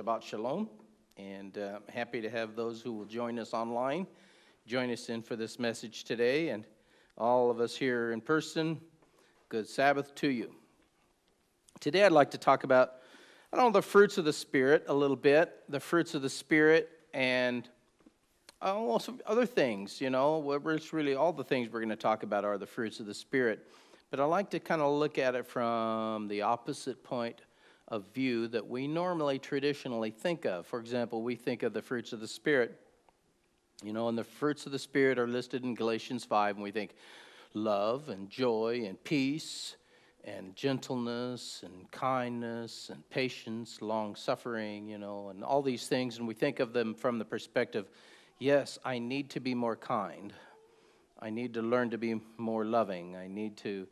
Shabbat Shalom, and uh, happy to have those who will join us online, join us in for this message today, and all of us here in person, good Sabbath to you. Today I'd like to talk about, I don't know, the fruits of the Spirit a little bit, the fruits of the Spirit, and also other things, you know, it's really all the things we're going to talk about are the fruits of the Spirit. But I like to kind of look at it from the opposite point of view that we normally traditionally think of. For example, we think of the fruits of the Spirit. You know, and the fruits of the Spirit are listed in Galatians 5, and we think love and joy and peace and gentleness and kindness and patience, long suffering, you know, and all these things. And we think of them from the perspective yes, I need to be more kind. I need to learn to be more loving. I need to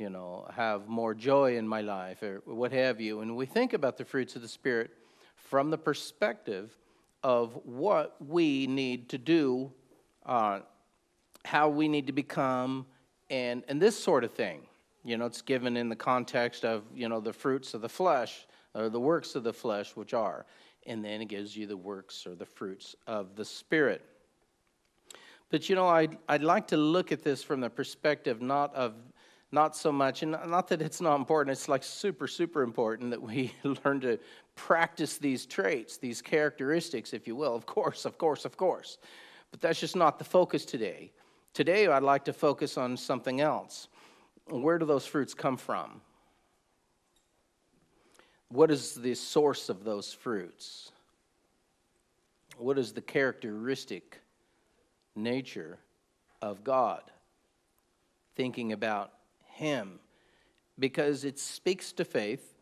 you know, have more joy in my life or what have you. And we think about the fruits of the Spirit from the perspective of what we need to do, uh, how we need to become, and, and this sort of thing. You know, it's given in the context of, you know, the fruits of the flesh, or the works of the flesh, which are. And then it gives you the works or the fruits of the Spirit. But, you know, I'd, I'd like to look at this from the perspective not of not so much, and not that it's not important, it's like super, super important that we learn to practice these traits, these characteristics, if you will. Of course, of course, of course. But that's just not the focus today. Today, I'd like to focus on something else. Where do those fruits come from? What is the source of those fruits? What is the characteristic nature of God? Thinking about him because it speaks to faith.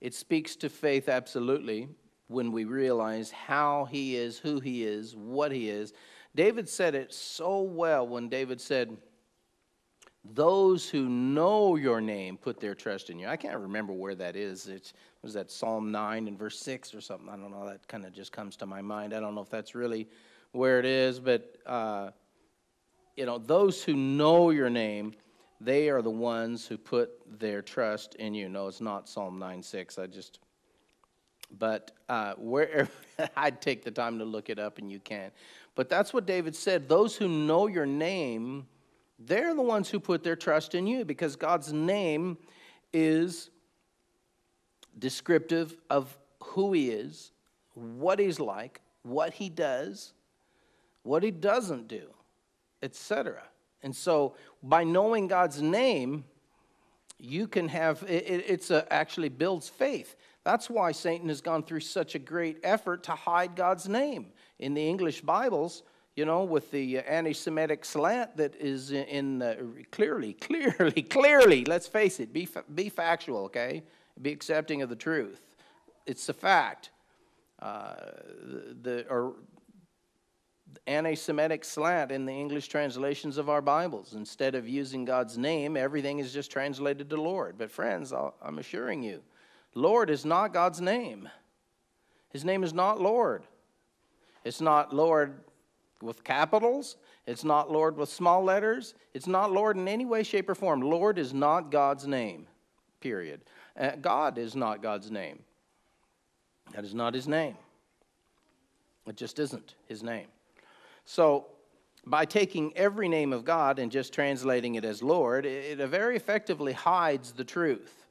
It speaks to faith absolutely when we realize how He is, who He is, what He is. David said it so well when David said, those who know your name put their trust in you. I can't remember where that is. It was that Psalm 9 and verse 6 or something. I don't know. That kind of just comes to my mind. I don't know if that's really where it is, but, uh, you know, those who know your name they are the ones who put their trust in you. No, it's not Psalm 9 6. I just, but uh, where I'd take the time to look it up and you can. But that's what David said. Those who know your name, they're the ones who put their trust in you because God's name is descriptive of who he is, what he's like, what he does, what he doesn't do, etc. And so, by knowing God's name, you can have it, it's a, actually builds faith. That's why Satan has gone through such a great effort to hide God's name in the English Bibles. You know, with the anti-Semitic slant that is in, clearly, clearly, clearly. Let's face it. Be be factual, okay? Be accepting of the truth. It's a fact. Uh, the or anti Semitic slant in the English translations of our Bibles. Instead of using God's name, everything is just translated to Lord. But, friends, I'm assuring you, Lord is not God's name. His name is not Lord. It's not Lord with capitals. It's not Lord with small letters. It's not Lord in any way, shape, or form. Lord is not God's name, period. Uh, God is not God's name. That is not his name. It just isn't his name. So, by taking every name of God and just translating it as Lord, it, very effectively hides the truth.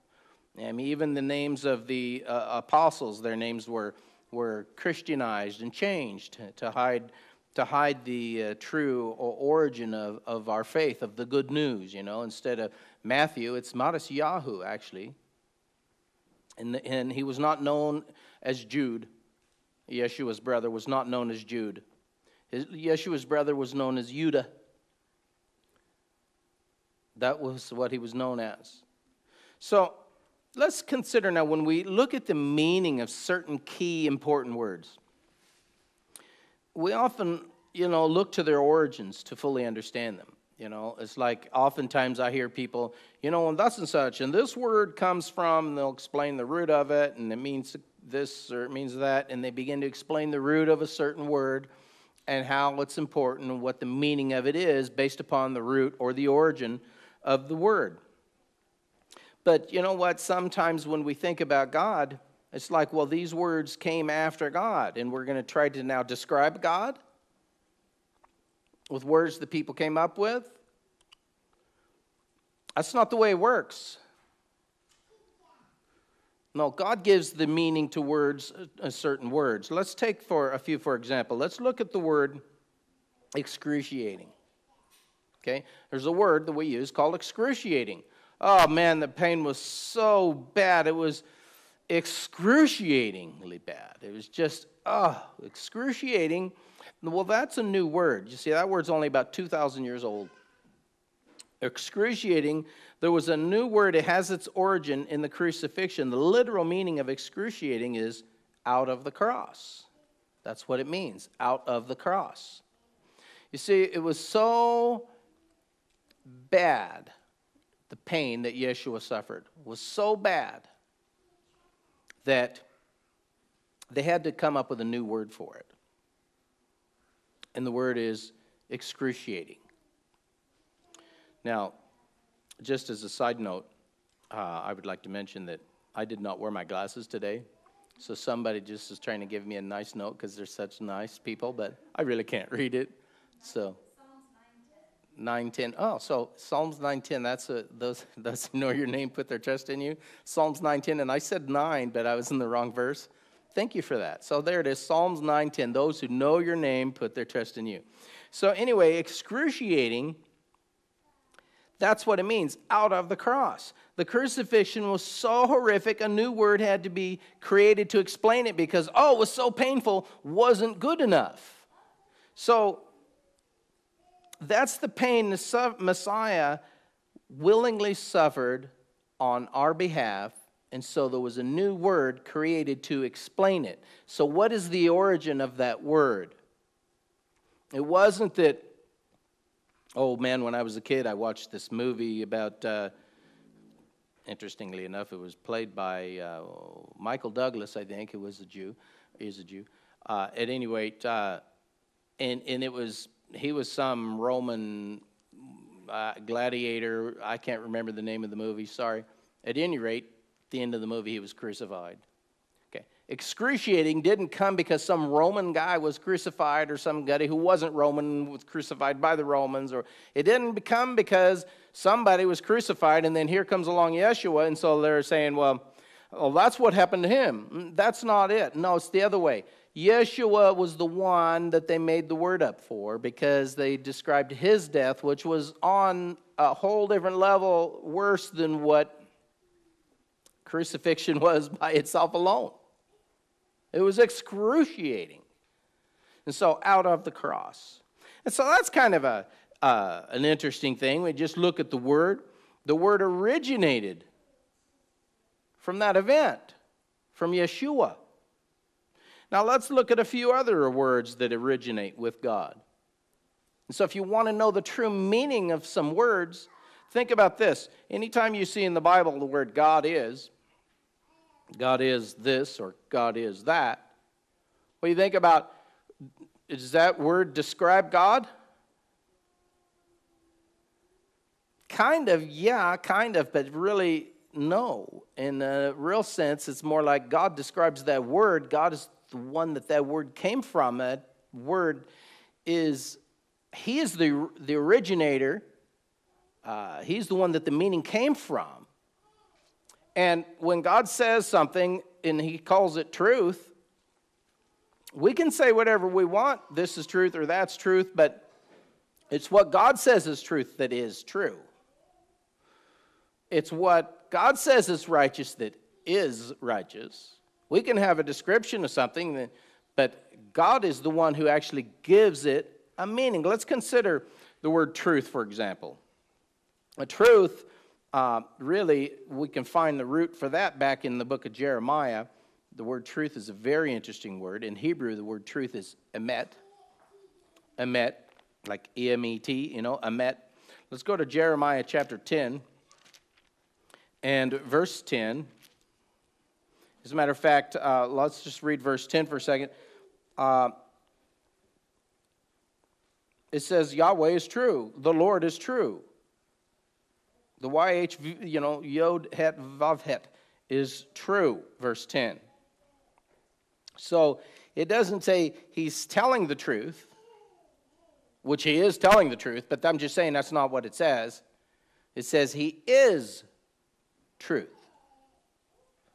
I mean, even the names of the uh, apostles, their names were, were Christianized and changed to hide, to hide the uh, true origin of, of our faith, of the good news. You know, instead of Matthew, it's Matisyahu, actually. And, the, and he was not known as Jude. Yeshua's brother was not known as Jude. Yeshua's brother was known as Judah. That was what he was known as. So let's consider now when we look at the meaning of certain key important words, we often, you know, look to their origins to fully understand them. You know, it's like oftentimes I hear people, you know, and thus and such, and this word comes from, and they'll explain the root of it, and it means this or it means that, and they begin to explain the root of a certain word and how it's important what the meaning of it is based upon the root or the origin of the word. But you know what? Sometimes when we think about God, It's like, well, these words came after God, and we're going to try to now describe God with words that people came up with. That's not the way it works. No, God gives the meaning to words, uh, certain words. Let's take for a few, for example. Let's look at the word excruciating. Okay, there's a word that we use called excruciating. Oh man, the pain was so bad. It was excruciatingly bad. It was just, oh, excruciating. Well, that's a new word. You see, that word's only about 2,000 years old. Excruciating, there was a new word. It has its origin in the crucifixion. The literal meaning of excruciating is out of the cross. That's what it means, out of the cross. You see, it was so bad, the pain that Yeshua suffered was so bad that they had to come up with a new word for it. And the word is excruciating. Now, just as a side note, uh, I would like to mention that I did not wear my glasses today. So somebody just is trying to give me a nice note because they're such nice people, but I really can't read it. So 910. Oh, so Psalms 910, that's a, those, those who know your name put their trust in you. Psalms 910, and I said 9, but I was in the wrong verse. Thank you for that. So there it is, Psalms 910. Those who know your name put their trust in you. So anyway, excruciating, that's what it means, out of the cross. The crucifixion was so horrific, a new word had to be created to explain it because, oh, it was so painful, wasn't good enough. So that's the pain the Messiah willingly suffered on our behalf, and so there was a new word created to explain it. So, what is the origin of that word? It wasn't that, oh man, when I was a kid, I watched this movie about, uh, interestingly enough, it was played by uh, Michael Douglas, I think, who was a Jew, is a Jew. Uh, at any rate, uh, and, and it was he was some Roman uh, gladiator. I can't remember the name of the movie, sorry. At any rate, at the end of the movie, he was crucified. Excruciating didn't come because some Roman guy was crucified or some guy who wasn't Roman was crucified by the Romans, or it didn't come because somebody was crucified and then here comes along Yeshua, and so they're saying, well, well, that's what happened to him. Mm, that's not it. No, it's the other way. Yeshua was the one that they made the word up for because they described his death, which was on a whole different level, worse than what crucifixion was by itself alone. It was excruciating. And so, out of the cross. And so, that's kind of a, uh, an interesting thing. We just look at the word. The word originated from that event, from Yeshua. Now let's look at a few other words that originate with God. And so if you want to know the true meaning of some words, think about this. Anytime you see in the Bible the word God is, God is this or God is that, do you think about does that word describe God? Kind of, yeah, kind of, but really, no. In a real sense, it's more like God describes that word. God is the one that that word came from. That word is, he is the, the originator. Uh, he's the one that the meaning came from. And when God says something and he calls it truth, we can say whatever we want this is truth or that's truth, but it's what God says is truth that is true. It's what God says is righteous that is righteous. We can have a description of something, but God is the one who actually gives it a meaning. Let's consider the word truth, for example. A truth, uh, really, we can find the root for that back in the book of Jeremiah. The word truth is a very interesting word. In Hebrew, the word truth is emet. Emet, like E M E T, you know, emet. Let's go to Jeremiah chapter 10 and verse 10. As a matter of fact, uh, let's just read verse 10 for a second. Uh, it says, Yahweh is true, the Lord is true. The YH, you know, Yod Het Vav Het is true, verse 10. So it doesn't say he's telling the truth, which he is telling the truth, but I'm just saying that's not what it says. It says he is truth.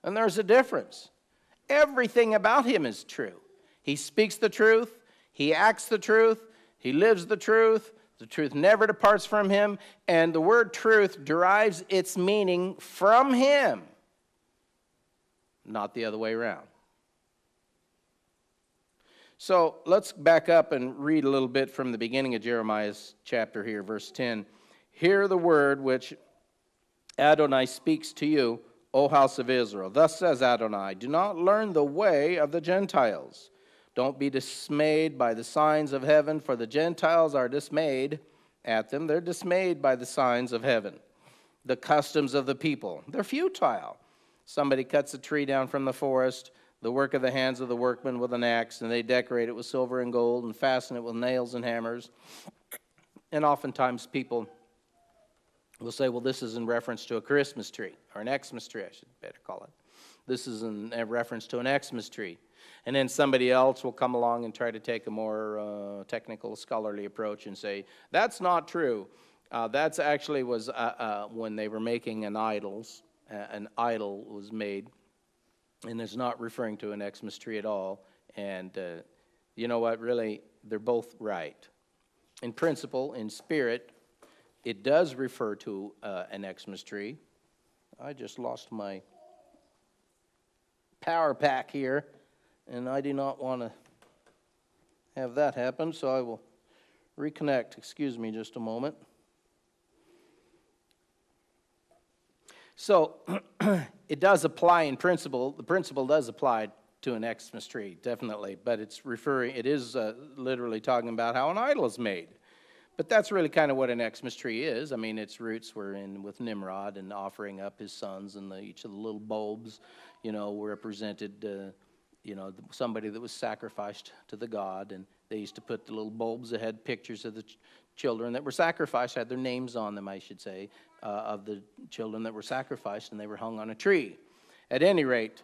And there's a difference. Everything about him is true. He speaks the truth, he acts the truth, he lives the truth. The truth never departs from him, and the word truth derives its meaning from him, not the other way around. So let's back up and read a little bit from the beginning of Jeremiah's chapter here, verse 10. Hear the word which Adonai speaks to you, O house of Israel. Thus says Adonai Do not learn the way of the Gentiles. Don't be dismayed by the signs of heaven, for the Gentiles are dismayed at them. They're dismayed by the signs of heaven. The customs of the people, they're futile. Somebody cuts a tree down from the forest the work of the hands of the workmen with an axe, and they decorate it with silver and gold and fasten it with nails and hammers. And oftentimes people will say, well, this is in reference to a Christmas tree, or an Xmas tree, I should better call it. This is in reference to an Xmas tree. And then somebody else will come along and try to take a more uh, technical, scholarly approach and say, that's not true. Uh, that's actually was uh, uh when they were making an idols, uh, an idol was made and it's not referring to an Xmas tree at all. And uh, you know what? Really, they're both right. In principle, in spirit, it does refer to an Xmas tree. I just lost my power pack here, and I do not want to have that happen, so I will reconnect. Excuse me just a moment. So it does apply in principle. The principle does apply to an Xmas tree, definitely, but it's referring, it is uh, literally talking about how an idol is made. But that's really kind of what an Xmas tree is. I mean, its roots were in with Nimrod and offering up his sons, and the, each of the little bulbs, you know, represented, uh, you know, somebody that was sacrificed to the god. And they used to put the little bulbs that had pictures of the ch- children that were sacrificed, had their names on them, I should say, uh, of the children that were sacrificed, and they were hung on a tree. At any rate,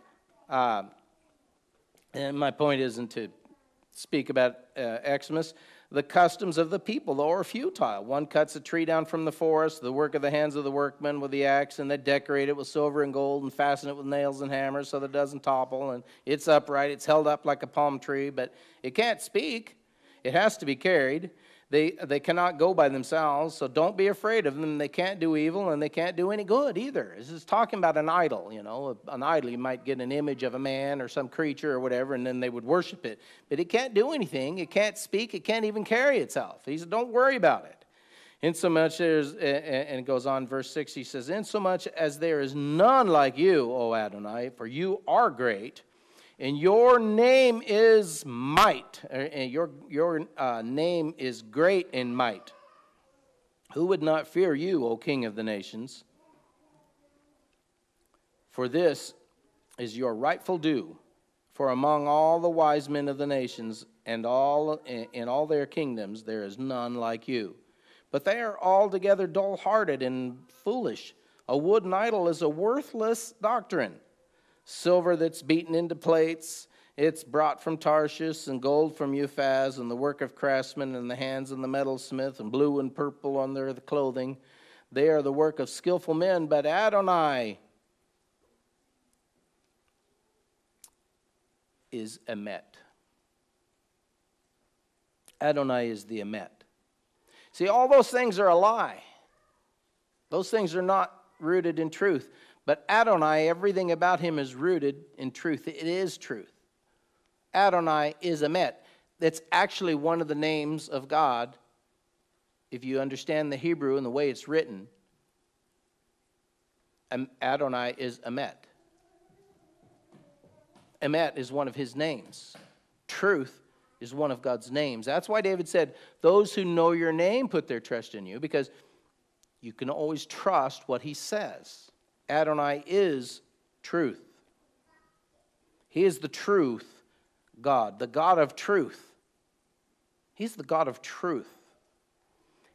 uh, and my point isn't to speak about uh, Xmas. The customs of the people, though, are futile. One cuts a tree down from the forest, the work of the hands of the workmen with the axe, and they decorate it with silver and gold and fasten it with nails and hammers so that it doesn't topple. And it's upright, it's held up like a palm tree, but it can't speak. It has to be carried. They, they cannot go by themselves, so don't be afraid of them. They can't do evil and they can't do any good either. This is talking about an idol, you know. An idol, you might get an image of a man or some creature or whatever, and then they would worship it. But it can't do anything, it can't speak, it can't even carry itself. He said, don't worry about it. Insomuch as, and it goes on, verse 6, he says, Insomuch as there is none like you, O Adonai, for you are great and your name is might, uh, and your, your uh, name is great in might. Who would not fear you, O King of the nations? For this is your rightful due. For among all the wise men of the nations and all in all their kingdoms there is none like you. But they are altogether dull-hearted and foolish. A wooden idol is a worthless doctrine silver that's beaten into plates. It's brought from Tarshish, and gold from Uphaz, and the work of craftsmen, and the hands of the metalsmith, and blue and purple on their clothing. They are the work of skillful men, but Adonai is Emet. Adonai is the Emet. See, all those things are a lie. Those things are not rooted in truth. But Adonai, everything about him is rooted in truth. It is truth. Adonai is Emet. That's actually one of the names of God. If you understand the Hebrew and the way it's written, Adonai is Emet. Emet is one of his names. Truth is one of God's names. That's why David said, Those who know your name put their trust in you, because you can always trust what he says. Adonai is truth. He is the truth God, the God of truth. He's the God of truth.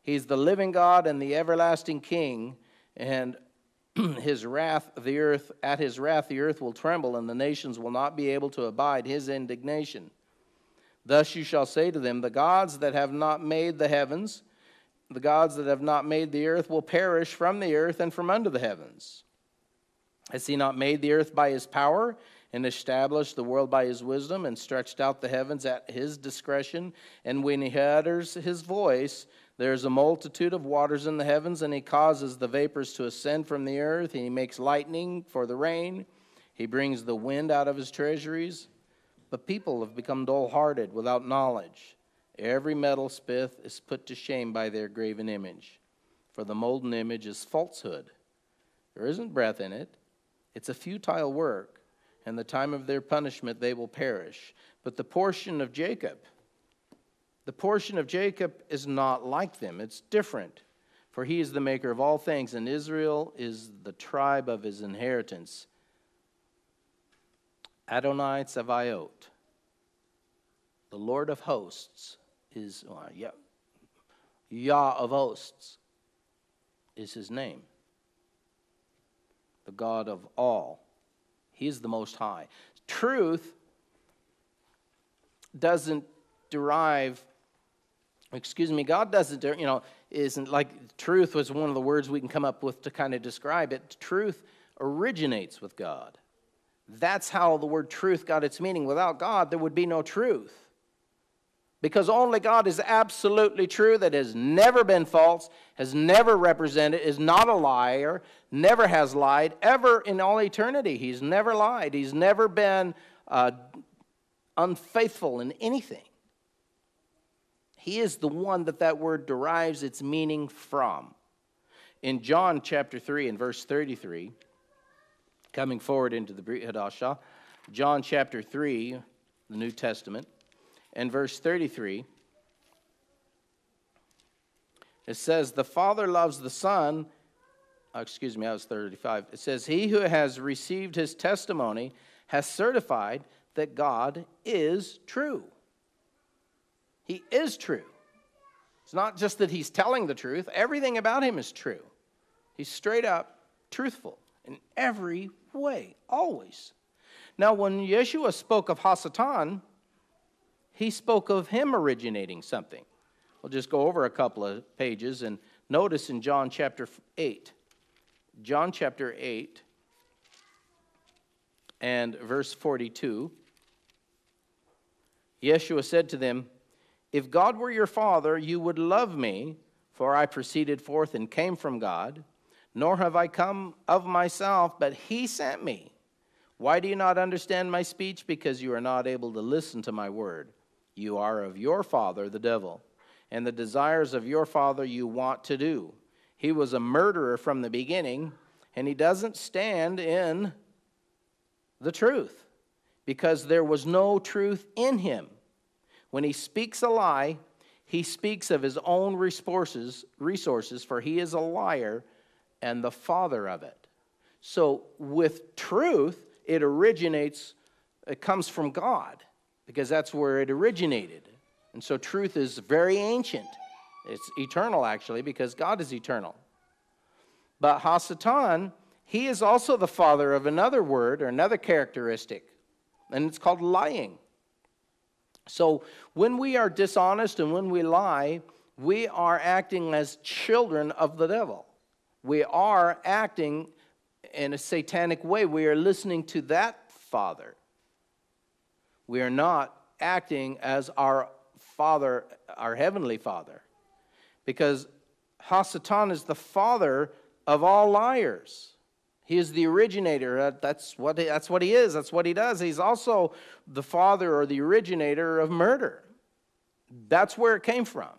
He's the living God and the everlasting King. And his wrath, the earth, at his wrath, the earth will tremble, and the nations will not be able to abide his indignation. Thus you shall say to them, The gods that have not made the heavens, the gods that have not made the earth will perish from the earth and from under the heavens. Has he not made the earth by his power, and established the world by his wisdom, and stretched out the heavens at his discretion? And when he utters his voice, there is a multitude of waters in the heavens, and he causes the vapors to ascend from the earth, and he makes lightning for the rain. He brings the wind out of his treasuries. But people have become dull hearted without knowledge. Every metal smith is put to shame by their graven image, for the molten image is falsehood. There isn't breath in it, it's a futile work, and the time of their punishment they will perish. But the portion of Jacob, the portion of Jacob is not like them, it's different. For he is the maker of all things, and Israel is the tribe of his inheritance. Adonai Tsevaot, the Lord of hosts, is uh, yeah, Yah of hosts is his name. The God of all. He is the most high. Truth doesn't derive excuse me god doesn't you know isn't like truth was one of the words we can come up with to kind of describe it truth originates with god that's how the word truth got its meaning without god there would be no truth because only God is absolutely true, that has never been false, has never represented, is not a liar, never has lied, ever in all eternity. He's never lied. He's never been uh, unfaithful in anything. He is the one that that word derives its meaning from. In John chapter 3 and verse 33, coming forward into the Brit Hadashah, John chapter 3, the New Testament, and verse 33, it says, The Father loves the Son. Oh, excuse me, I was 35. It says, He who has received his testimony has certified that God is true. He is true. It's not just that he's telling the truth, everything about him is true. He's straight up truthful in every way, always. Now, when Yeshua spoke of Hasatan, he spoke of him originating something. We'll just go over a couple of pages and notice in John chapter 8. John chapter 8 and verse 42. Yeshua said to them, If God were your father, you would love me, for I proceeded forth and came from God, nor have I come of myself, but he sent me. Why do you not understand my speech? Because you are not able to listen to my word. You are of your father, the devil, and the desires of your father you want to do. He was a murderer from the beginning, and he doesn't stand in the truth because there was no truth in him. When he speaks a lie, he speaks of his own resources, resources, for he is a liar and the father of it. So, with truth, it originates, it comes from God because that's where it originated. And so truth is very ancient. It's eternal, actually, because God is eternal. But Hasatan, he is also the father of another word or another characteristic, and it's called lying. So when we are dishonest and when we lie, we are acting as children of the devil. We are acting in a satanic way. We are listening to that father we are not acting as our Father, our Heavenly Father. Because Hasatan is the father of all liars. He is the originator. That's what, he, that's what he is. That's what he does. He's also the father or the originator of murder. That's where it came from.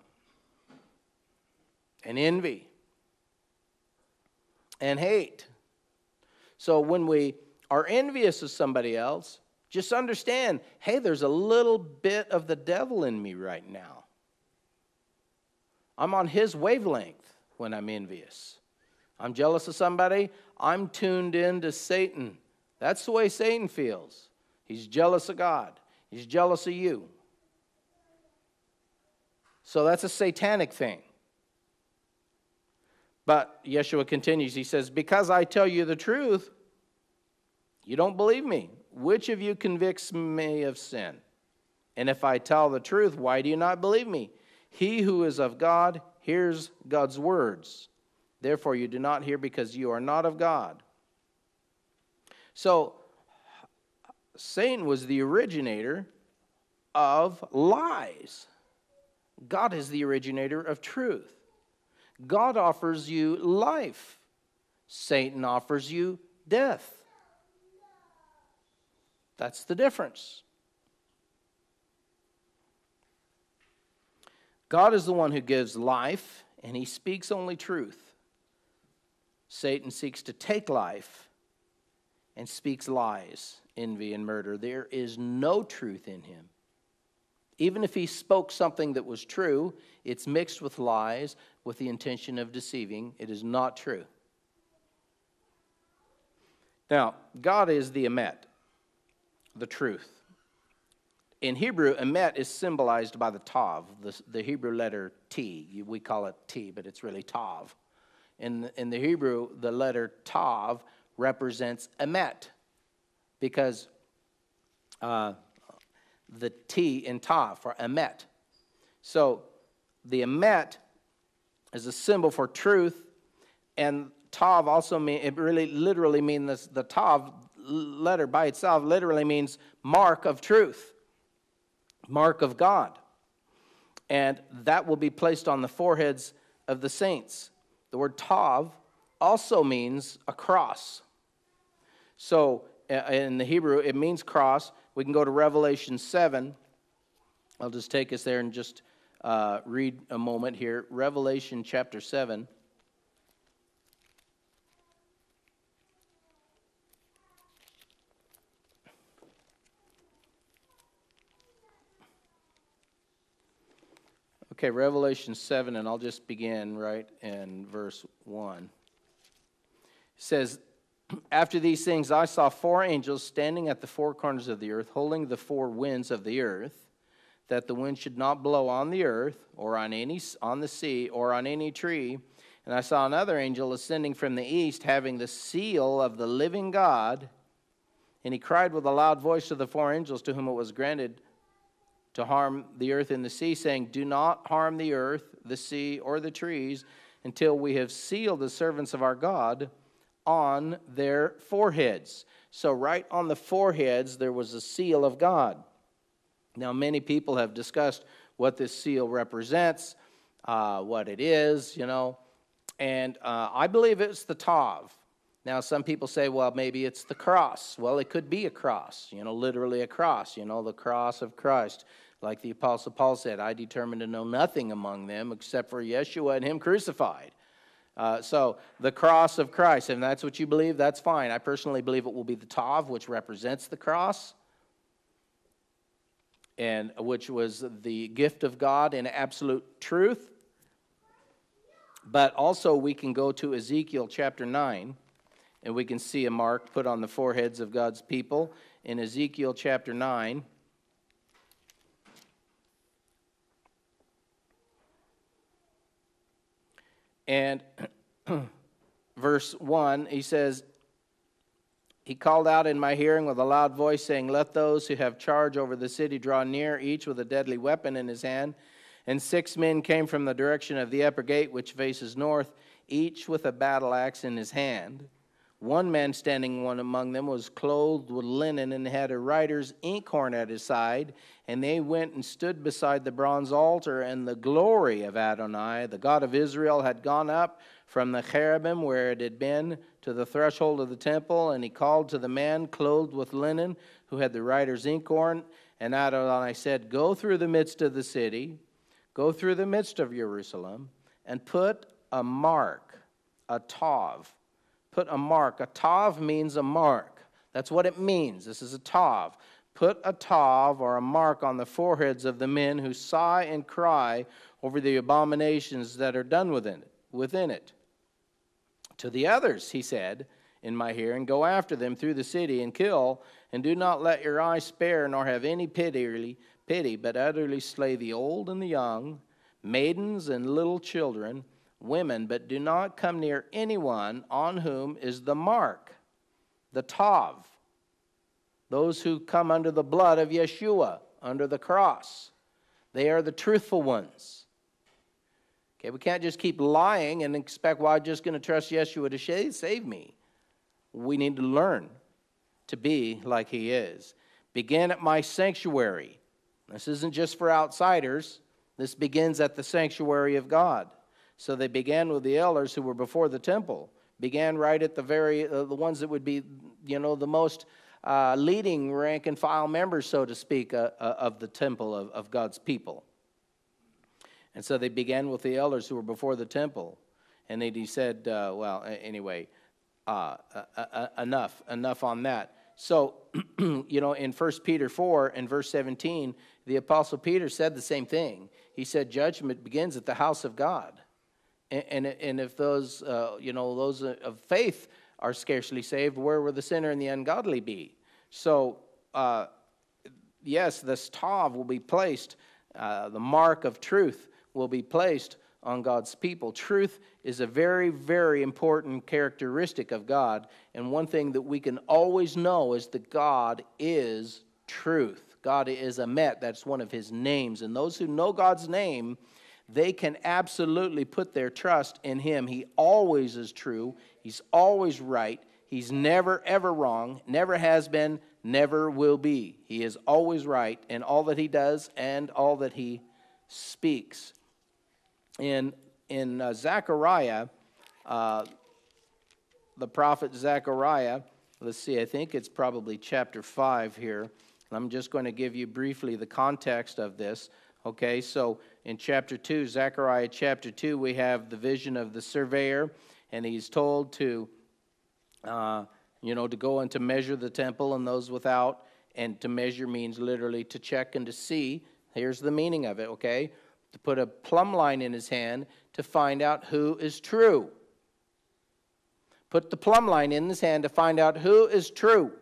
And envy. And hate. So when we are envious of somebody else, just understand hey, there's a little bit of the devil in me right now. I'm on his wavelength when I'm envious. I'm jealous of somebody, I'm tuned in to Satan. That's the way Satan feels. He's jealous of God, he's jealous of you. So that's a satanic thing. But Yeshua continues, he says, Because I tell you the truth, you don't believe me. Which of you convicts me of sin? And if I tell the truth, why do you not believe me? He who is of God hears God's words. Therefore, you do not hear because you are not of God. So, Satan was the originator of lies. God is the originator of truth. God offers you life, Satan offers you death. That's the difference. God is the one who gives life, and he speaks only truth. Satan seeks to take life and speaks lies, envy, and murder. There is no truth in him. Even if he spoke something that was true, it's mixed with lies with the intention of deceiving. It is not true. Now, God is the Emet, the truth. In Hebrew, Emet is symbolized by the Tav, the, the Hebrew letter T. We call it T, but it's really Tav. In, in the Hebrew, the letter Tav represents Emet because uh, the T in Tav for Emet. So the Emet is a symbol for truth, and Tav also mean it really literally means the Tav letter by itself literally means mark of truth mark of God. And that will be placed on the foreheads of the saints. The word tav also means a cross. So in the Hebrew, it means cross. We can go to Revelation 7. I'll just take us there and just uh, read a moment here. Revelation chapter 7. Okay, Revelation 7, and I'll just begin right in verse 1. It says, After these things I saw four angels standing at the four corners of the earth, holding the four winds of the earth, that the wind should not blow on the earth, or on, any, on the sea, or on any tree. And I saw another angel ascending from the east, having the seal of the living God. And he cried with a loud voice to the four angels to whom it was granted to harm the earth and the sea, saying, Do not harm the earth, the sea, or the trees until we have sealed the servants of our God on their foreheads. So, right on the foreheads, there was a seal of God. Now, many people have discussed what this seal represents, uh, what it is, you know, and uh, I believe it's the Tav. Now, some people say, well, maybe it's the cross. Well, it could be a cross, you know, literally a cross, you know, the cross of Christ. Like the Apostle Paul said, I determined to know nothing among them except for Yeshua and Him crucified. Uh, so, the cross of Christ, and that's what you believe, that's fine. I personally believe it will be the Tav, which represents the cross, and which was the gift of God in absolute truth. But also, we can go to Ezekiel chapter 9 and we can see a mark put on the foreheads of God's people in Ezekiel chapter 9. And verse 1, he says, He called out in my hearing with a loud voice, saying, Let those who have charge over the city draw near, each with a deadly weapon in his hand. And six men came from the direction of the upper gate, which faces north, each with a battle axe in his hand. One man standing one among them was clothed with linen and had a writer's inkhorn at his side. And they went and stood beside the bronze altar, and the glory of Adonai, the God of Israel, had gone up from the cherubim where it had been to the threshold of the temple. And he called to the man clothed with linen who had the writer's inkhorn. And Adonai said, Go through the midst of the city, go through the midst of Jerusalem, and put a mark, a tav put a mark. A tav means a mark. That's what it means. This is a tav. Put a tav or a mark on the foreheads of the men who sigh and cry over the abominations that are done within it. Within it. To the others, he said, in my hearing, go after them through the city and kill, and do not let your eye spare, nor have any pity, pity, but utterly slay the old and the young, maidens and little children, women, but do not come near anyone on whom is the mark, the tav, those who come under the blood of Yeshua, under the cross. They are the truthful ones. Okay, we can't just keep lying and expect, well, I'm just going to trust Yeshua to save me. We need to learn to be like he is. Begin at my sanctuary. This isn't just for outsiders, this begins at the sanctuary of God. So they began with the elders who were before the temple, began right at the very, uh, the ones that would be, you know, the most uh, leading rank and file members, so to speak, uh, uh, of the temple of, of God's people. And so they began with the elders who were before the temple. And they, he said, uh, well, anyway, uh, enough, enough on that. So, you know, in 1 Peter 4 and verse 17, the Apostle Peter said the same thing. He said, Judgment begins at the house of God. And, and, if those, you know, those of faith are scarcely saved, where will the sinner and the ungodly be? So, uh, yes, this tav will be placed, uh, the mark of truth will be placed on God's people. Truth is a very, very important characteristic of God. And one thing that we can always know is that God is truth. God is Emet, that's one of his names. And those who know God's name, they can absolutely put their trust in him. He always is true, he's always right, he's never, ever wrong, never has been, never will be. He is always right in all that he does and all that he speaks. In, in uh, Zechariah, uh, the prophet Zechariah, let's see, I think it's probably chapter 5 here. I'm just going to give you briefly the context of this. Okay, so in chapter 2, Zechariah chapter 2, we have the vision of the surveyor, and he's told to, uh, you know, to go and to measure the temple and those without. And to measure means literally to check and to see. Here's the meaning of it, okay? To put a plumb line in his hand to find out who is true. Put the plumb line in his hand to find out who is true,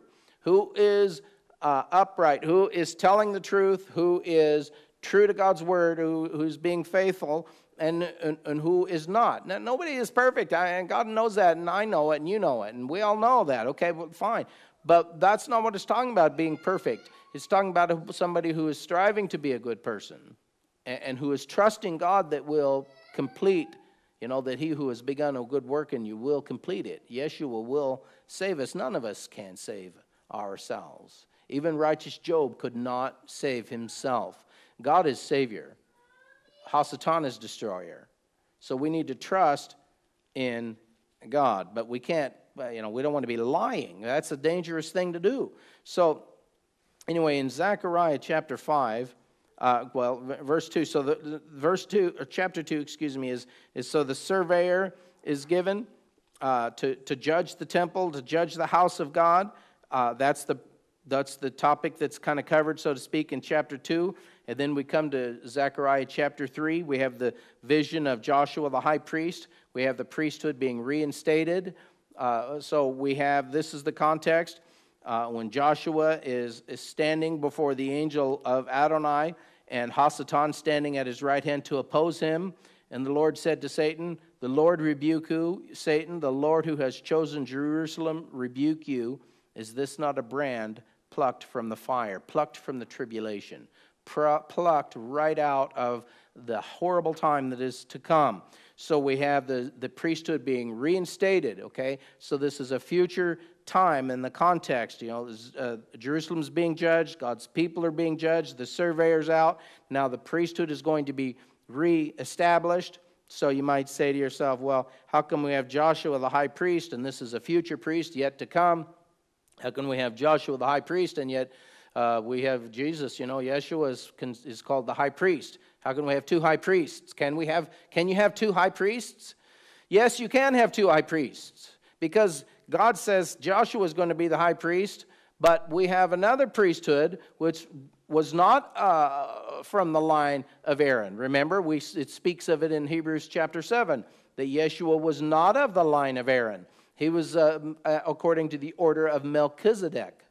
who is uh, upright, who is telling the truth, who is true to God's word, who, who's being faithful, and, and, and, who is not. Now, nobody is perfect, and God knows that, and I know it, and you know it, and we all know that. Okay, well, fine. But that's not what it's talking about, being perfect. It's talking about somebody who is striving to be a good person and, and who is trusting God that will complete, you know, that he who has begun a good work in you will complete it. Yeshua will save us. None of us can save ourselves. Even righteous Job could not save himself. God is Savior, Hasatan is destroyer. So we need to trust in God, but we can't, you know, we don't want to be lying. That's a dangerous thing to do. So, anyway, in Zechariah chapter 5, uh, well, verse 2, so the, verse 2, or chapter 2, excuse me, is, is so the surveyor is given uh, to, to judge the temple, to judge the house of God. Uh, that's the that's the topic that's kind of covered, so to speak, in chapter 2. And then we come to Zechariah chapter 3. We have the vision of Joshua the high priest. We have the priesthood being reinstated. Uh, so we have this is the context. Uh, when Joshua is, is standing before the angel of Adonai and Hasatan standing at his right hand to oppose him. And the Lord said to Satan, The Lord rebuke you, Satan, the Lord who has chosen Jerusalem rebuke you. Is this not a brand plucked from the fire, plucked from the tribulation? Plucked right out of the horrible time that is to come. So we have the, the priesthood being reinstated, okay? So this is a future time in the context. You know, uh, Jerusalem's being judged, God's people are being judged, the surveyor's out. Now the priesthood is going to be reestablished. So you might say to yourself, well, how come we have Joshua the high priest and this is a future priest yet to come? How can we have Joshua the high priest and yet uh, we have Jesus, you know, Yeshua is, is called the high priest. How can we have two high priests? Can we have, can you have two high priests? Yes, you can have two high priests because God says Joshua is going to be the high priest, but we have another priesthood which was not uh, from the line of Aaron. Remember, we, it speaks of it in Hebrews chapter 7 that Yeshua was not of the line of Aaron. He was uh, according to the order of Melchizedek.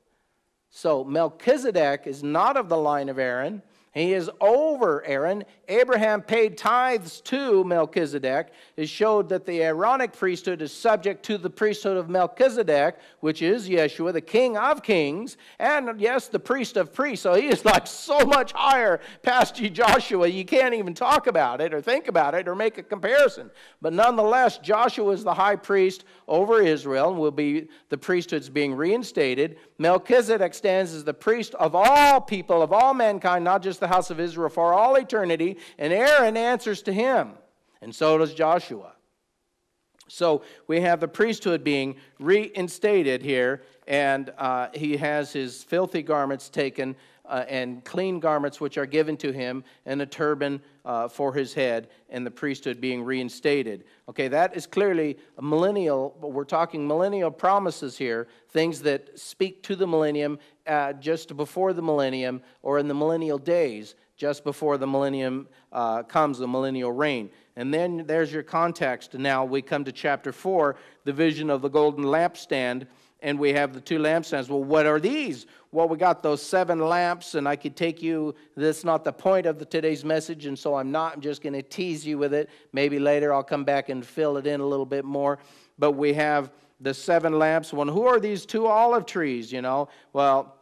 So Melchizedek is not of the line of Aaron. He is over Aaron. Abraham paid tithes to Melchizedek. It showed that the Aaronic priesthood is subject to the priesthood of Melchizedek, which is Yeshua, the King of kings, and yes, the priest of priests. So he is like so much higher past you, Joshua, you can't even talk about it or think about it or make a comparison. But nonetheless, Joshua is the high priest over Israel and will be the priesthoods being reinstated. Melchizedek stands as the priest of all people, of all mankind, not just the house of Israel, for all eternity. And Aaron answers to him, and so does Joshua. So we have the priesthood being reinstated here, and uh, he has his filthy garments taken uh, and clean garments which are given to him, and a turban uh, for his head, and the priesthood being reinstated. Okay, that is clearly a millennial, but we're talking millennial promises here, things that speak to the millennium uh, just before the millennium or in the millennial days, just before the millennium uh, comes, the millennial reign. And then there's your context. Now we come to chapter 4, the vision of the golden lampstand and we have the two lampstands. Well, what are these? Well, we got those seven lamps, and I could take you. That's not the point of the, today's message, and so I'm not. I'm just going to tease you with it. Maybe later I'll come back and fill it in a little bit more. But we have the seven lamps. One, who are these two olive trees? You know, well,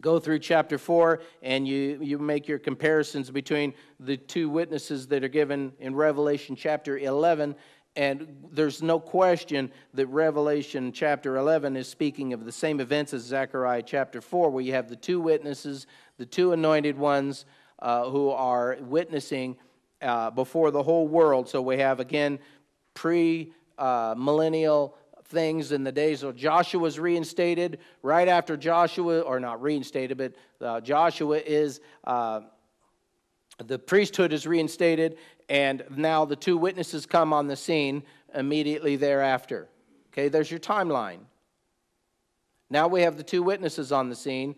go through chapter 4 and you, you make your comparisons between the two witnesses that are given in revelation chapter 11 and there's no question that Revelation chapter 11 is speaking of the same events as Zechariah chapter 4, where you have the two witnesses, the two anointed ones uh, who are witnessing uh, before the whole world. So we have, again, pre uh, millennial things in the days of Joshua was reinstated. Right after Joshua, or not reinstated, but uh, Joshua is uh, the priesthood is reinstated, and now the two witnesses come on the scene immediately thereafter. Okay, there's your timeline. Now we have the two witnesses on the scene.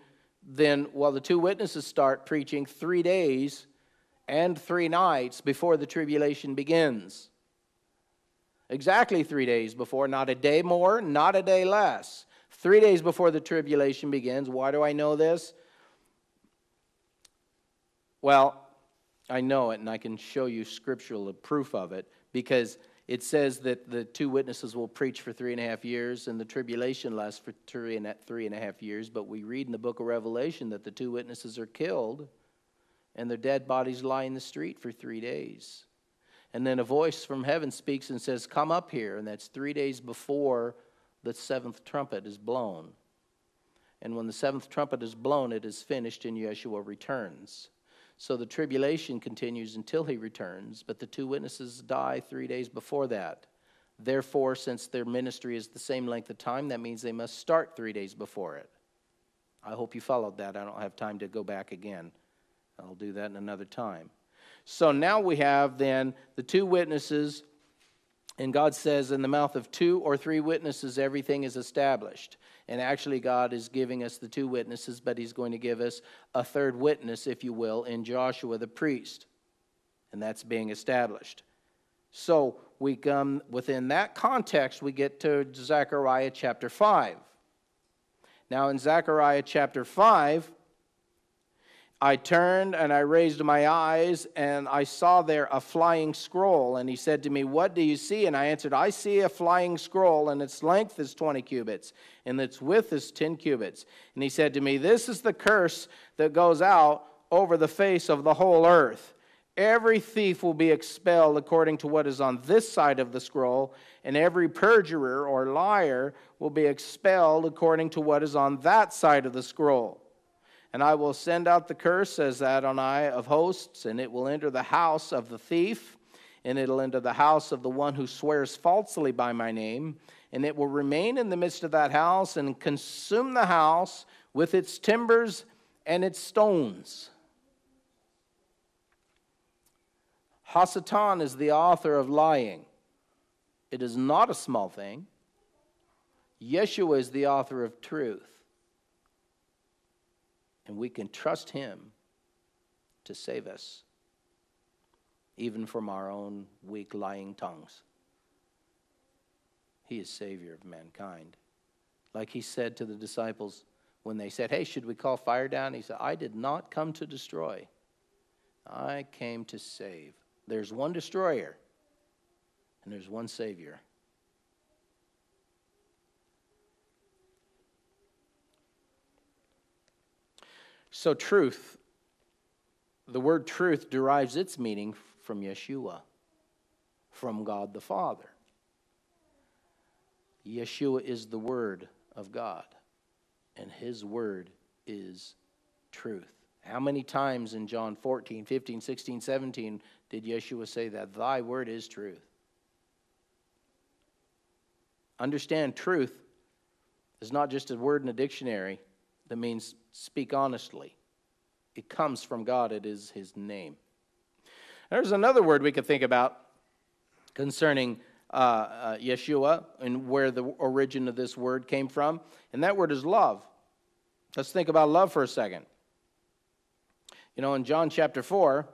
Then, while the two witnesses start preaching three days and three nights before the tribulation begins. Exactly three days before, not a day more, not a day less. Three days before the tribulation begins. Why do I know this? Well, I know it, and I can show you scriptural proof of it because it says that the two witnesses will preach for three and a half years and the tribulation lasts for three and, three and a half years. But we read in the book of Revelation that the two witnesses are killed and their dead bodies lie in the street for three days. And then a voice from heaven speaks and says, Come up here. And that's three days before the seventh trumpet is blown. And when the seventh trumpet is blown, it is finished and Yeshua returns. So the tribulation continues until he returns, but the two witnesses die three days before that. Therefore, since their ministry is the same length of time, that means they must start three days before it. I hope you followed that. I don't have time to go back again. I'll do that in another time. So now we have then the two witnesses, and God says, in the mouth of two or three witnesses, everything is established. And actually, God is giving us the two witnesses, but He's going to give us a third witness, if you will, in Joshua the priest. And that's being established. So we come within that context, we get to Zechariah chapter 5. Now, in Zechariah chapter 5, I turned and I raised my eyes, and I saw there a flying scroll. And he said to me, What do you see? And I answered, I see a flying scroll, and its length is 20 cubits, and its width is 10 cubits. And he said to me, This is the curse that goes out over the face of the whole earth. Every thief will be expelled according to what is on this side of the scroll, and every perjurer or liar will be expelled according to what is on that side of the scroll. And I will send out the curse, says Adonai of hosts, and it will enter the house of the thief, and it'll enter the house of the one who swears falsely by my name, and it will remain in the midst of that house and consume the house with its timbers and its stones. Hasatan is the author of lying. It is not a small thing. Yeshua is the author of truth and we can trust Him to save us, even from our own weak, lying tongues. He is Savior of mankind. Like He said to the disciples when they said, Hey, should we call fire down? He said, I did not come to destroy, I came to save. There's one destroyer, and there's one Savior. So, truth, the word truth derives its meaning from Yeshua, from God the Father. Yeshua is the Word of God, and His Word is truth. How many times in John 14, 15, 16, 17 did Yeshua say that? Thy Word is truth. Understand, truth is not just a word in a dictionary that means speak honestly. It comes from God, it is His name. There's another word we could think about concerning uh, uh, Yeshua and where the origin of this word came from, and that word is love. Let's think about love for a second. You know, in John chapter 4,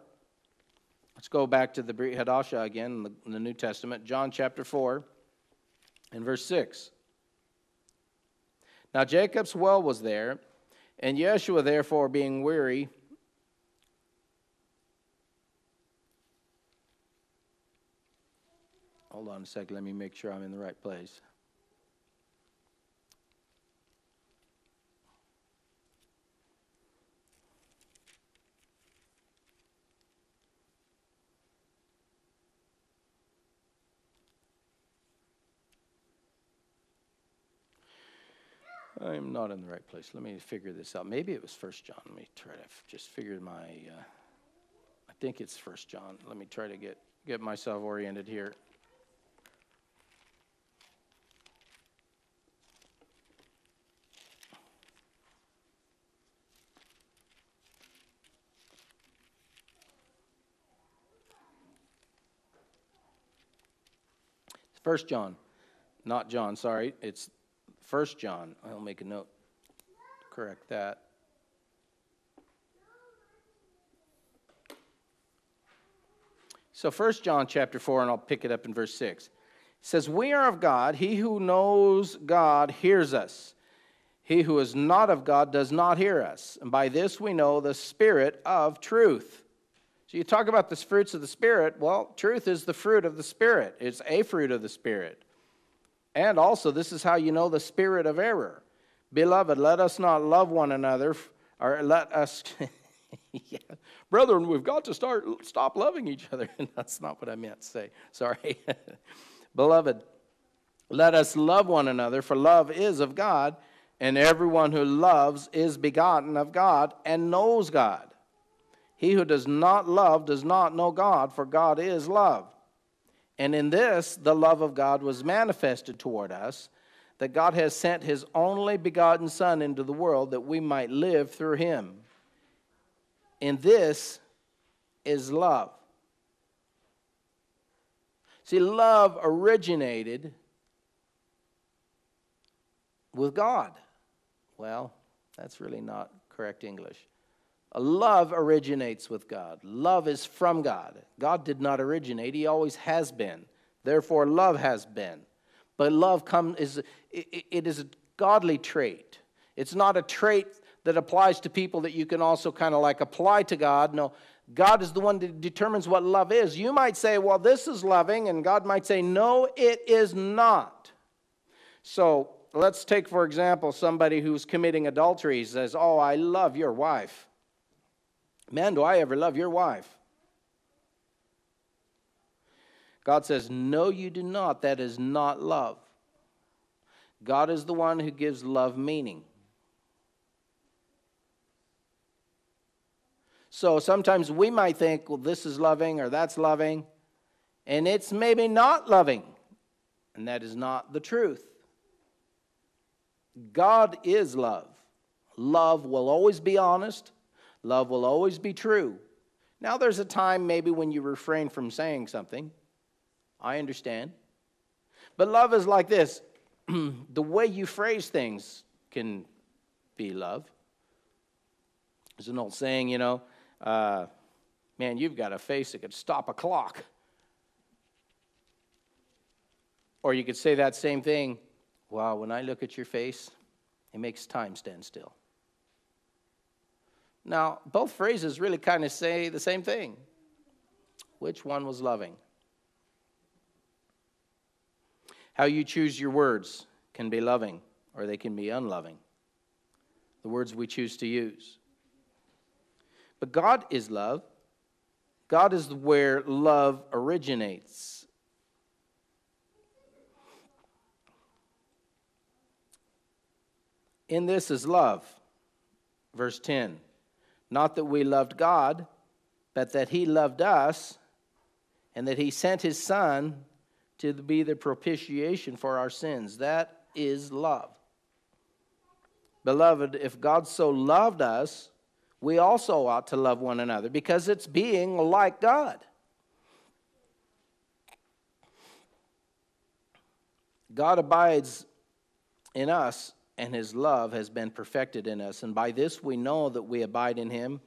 let's go back to the Brit Hadashah again in the, in the New Testament, John chapter 4 and verse 6. Now Jacob's well was there, and Yeshua, therefore, being weary, Hold on a second. Let me make sure I'm in the right place. I'm not in the right place. Let me figure this out. Maybe it was First John. Let me try to just figure my. Uh, I think it's First John. Let me try to get get myself oriented here. First John, not John, sorry. It's First John. I'll make a note correct that. So First John chapter 4, and I'll pick it up in verse 6. It says, We are of God. He who knows God hears us. He who is not of God does not hear us. And by this we know the spirit of truth. So you talk about the fruits of the Spirit. Well, truth is the fruit of the Spirit, it's a fruit of the Spirit. And also, this is how you know the spirit of error. Beloved, let us not love one another, or let us. yeah. Brethren, we've got to start stop loving each other. And that's not what I meant to say. Sorry. Beloved, let us love one another, for love is of God, and everyone who loves is begotten of God and knows God. He who does not love does not know God, for God is love. And in this, the love of God was manifested toward us, that God has sent his only begotten Son into the world that we might live through him. In this is love. See, love originated with God. Well, that's really not correct English. Love originates with God. Love is from God. God did not originate, He always has been. Therefore, love has been. But love come, is, it, it is a godly trait. It's not a trait that applies to people that you can also kind of like apply to God. No, God is the one that determines what love is. You might say, well, this is loving, and God might say, no, it is not. So let's take, for example, somebody who's committing adultery says, oh, I love your wife. Man, do I ever love your wife? God says, No, you do not. That is not love. God is the one who gives love meaning. So sometimes we might think, well, this is loving or that's loving, and it's maybe not loving. And that is not the truth. God is love. Love will always be honest, Love will always be true. Now, there's a time maybe when you refrain from saying something. I understand. But love is like this the way you phrase things can be love. There's an old saying, you know, uh, man, you've got a face that could stop a clock. Or you could say that same thing, wow, when I look at your face, it makes time stand still. Now, both phrases really kind of say the same thing. Which one was loving? How you choose your words can be loving or they can be unloving. The words we choose to use. But God is love. God is where love originates. In this is love. Verse 10 Not that we loved God, but that He loved us, and that He sent His Son to be the propitiation for our sins. That is love. Beloved, if God so loved us, we also ought to love one another because it's being like God. God abides in us, and his love has been perfected in us. And by this we know that we abide in him,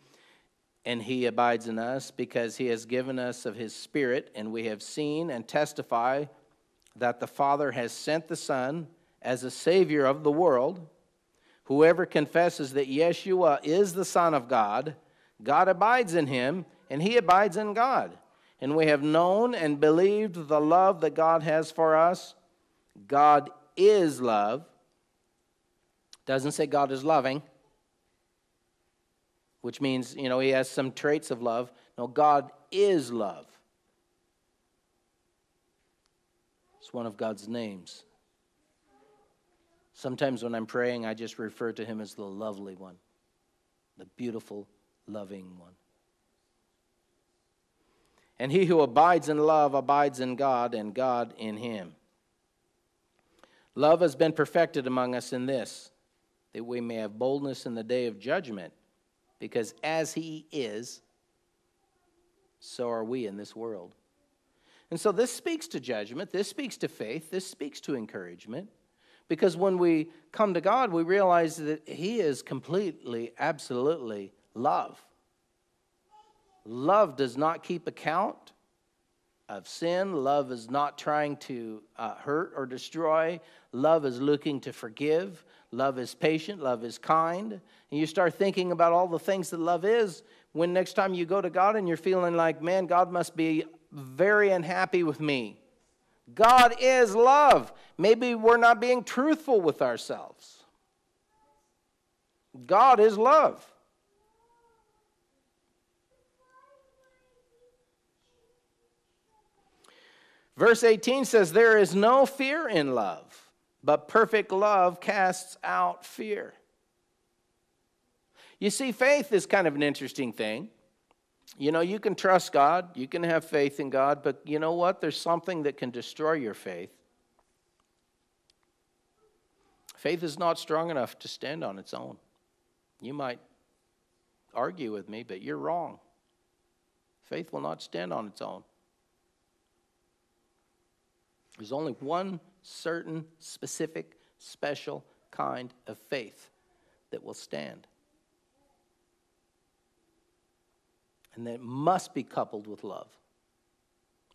and he abides in us, because he has given us of his Spirit, and we have seen and testify that the Father has sent the Son as a Savior of the world. Whoever confesses that Yeshua is the Son of God, God abides in him, and he abides in God. And we have known and believed the love that God has for us. God is love. Doesn't say God is loving, which means, you know, he has some traits of love. No, God is love. It's one of God's names. Sometimes when I'm praying, I just refer to him as the lovely one, the beautiful, loving one. And he who abides in love abides in God, and God in him. Love has been perfected among us in this, that we may have boldness in the day of judgment, because as he is, so are we in this world. And so this speaks to judgment, this speaks to faith, this speaks to encouragement. Because when we come to God, we realize that He is completely, absolutely love. Love does not keep account of sin. Love is not trying to uh, hurt or destroy. Love is looking to forgive. Love is patient. Love is kind. And you start thinking about all the things that love is when next time you go to God and you're feeling like, man, God must be very unhappy with me. God is love. Maybe we're not being truthful with ourselves. God is love. Verse 18 says, There is no fear in love, but perfect love casts out fear. You see, faith is kind of an interesting thing. You know, you can trust God, you can have faith in God, but you know what? There's something that can destroy your faith. Faith is not strong enough to stand on its own. You might argue with me, but you're wrong. Faith will not stand on its own. There's only one certain, specific, special kind of faith that will stand. and that must be coupled with love.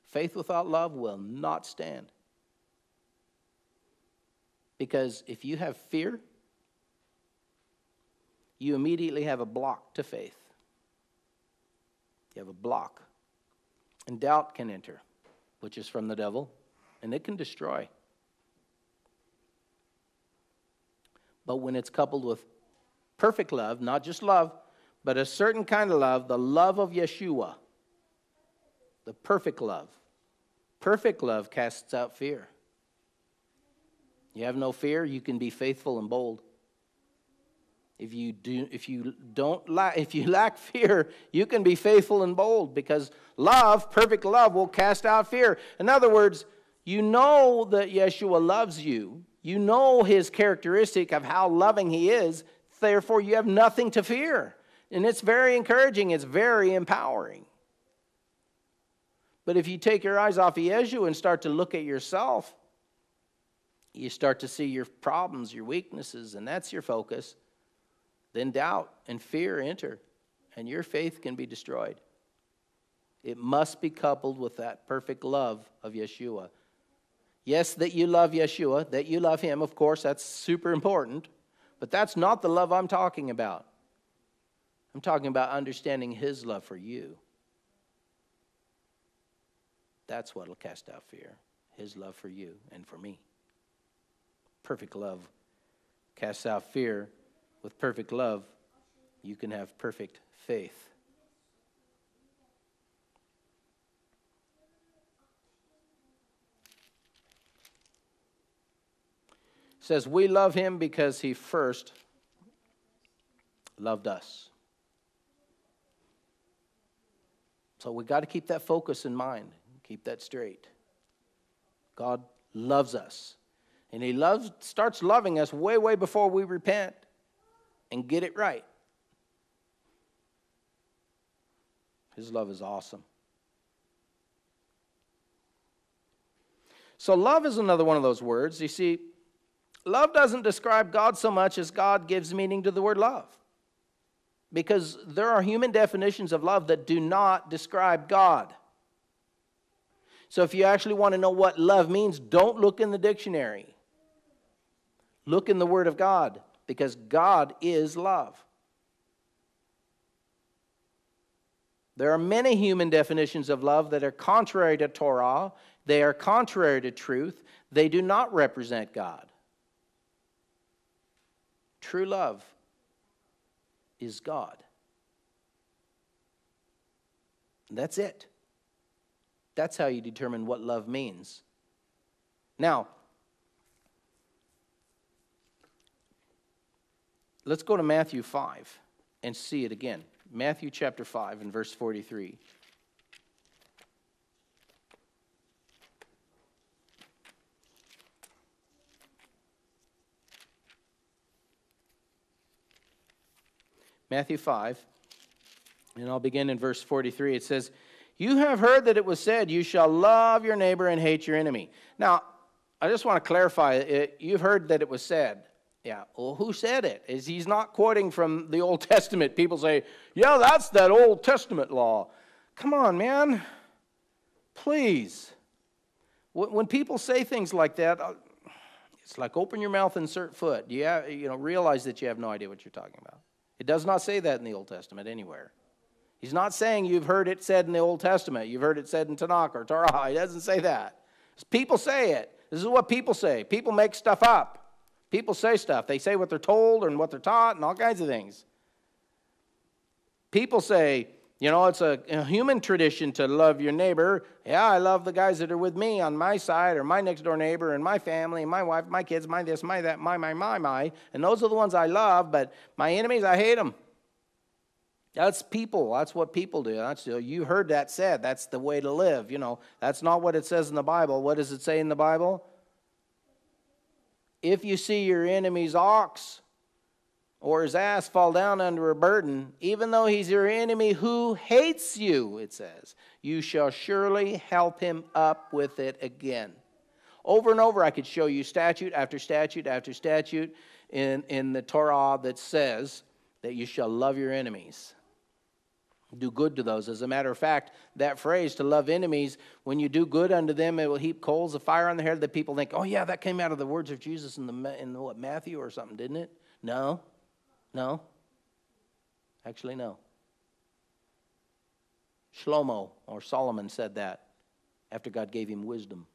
Faith without love will not stand. Because if you have fear, you immediately have a block to faith. You have a block. And doubt can enter, which is from the devil, and it can destroy. But when it's coupled with perfect love, not just love, but a certain kind of love, the love of Yeshua, the perfect love. Perfect love casts out fear. You have no fear, you can be faithful and bold. If you do if you don't lack if you lack fear, you can be faithful and bold because love, perfect love will cast out fear. In other words, you know that Yeshua loves you. You know his characteristic of how loving he is, therefore you have nothing to fear. And it's very encouraging, it's very empowering. But if you take your eyes off Yeshua and start to look at yourself, you start to see your problems, your weaknesses, and that's your focus, then doubt and fear enter, and your faith can be destroyed. It must be coupled with that perfect love of Yeshua. Yes, that you love Yeshua, that you love Him, of course, that's super important, but that's not the love I'm talking about. I'm talking about understanding His love for you. That's what will cast out fear His love for you and for me. Perfect love casts out fear. With perfect love, you can have perfect faith. Says we love him because he first loved us. So we got to keep that focus in mind. Keep that straight. God loves us. And he loves starts loving us way way before we repent and get it right. His love is awesome. So love is another one of those words. You see, love doesn't describe God so much as God gives meaning to the word love. Because there are human definitions of love that do not describe God. So if you actually want to know what love means, don't look in the dictionary. Look in the Word of God, because God is love. There are many human definitions of love that are contrary to Torah, they are contrary to truth, they do not represent God. True love is God. That's it. That's how you determine what love means. Now, let's go to Matthew 5 and see it again. Matthew chapter 5 and verse 43. Matthew 5, and I'll begin in verse 43. It says, You have heard that it was said, You shall love your neighbor and hate your enemy. Now, I just want to clarify it. You've heard that it was said. Yeah, well, who said it? Is he's not quoting from the Old Testament. People say, Yeah, that's that Old Testament law. Come on, man. Please. When people say things like that, uh, it's like open your mouth, and insert foot. You, have, you know, realize that you have no idea what you're talking about. It does not say that in the Old Testament anywhere. He's not saying you've heard it said in the Old Testament, you've heard it said in Tanakh or Torah. He doesn't say that. People say it. This is what people say. People make stuff up. People say stuff. They say what they're told and what they're taught and all kinds of things. People say, you know, it's a, a, human tradition to love your neighbor. Yeah, I love the guys that are with me on my side or my next door neighbor and my family, and my wife, my kids, my this, my that, my, my, my, my. And those are the ones I love, but my enemies, I hate them. That's people. That's what people do. That's, you heard that said. That's the way to live. You know, that's not what it says in the Bible. What does it say in the Bible? If you see your enemy's ox, or his ass fall down under a burden, even though he's your enemy who hates you, it says, you shall surely help him up with it again. Over and over, I could show you statute after statute after statute in, in the Torah that says that you shall love your enemies. Do good to those. As a matter of fact, that phrase, to love enemies, when you do good unto them, it will heap coals of fire on their head The people think, oh, yeah, that came out of the words of Jesus in, the, in the, what, Matthew or something, didn't it? No. No. Actually, no. Shlomo or Solomon said that after God gave him wisdom.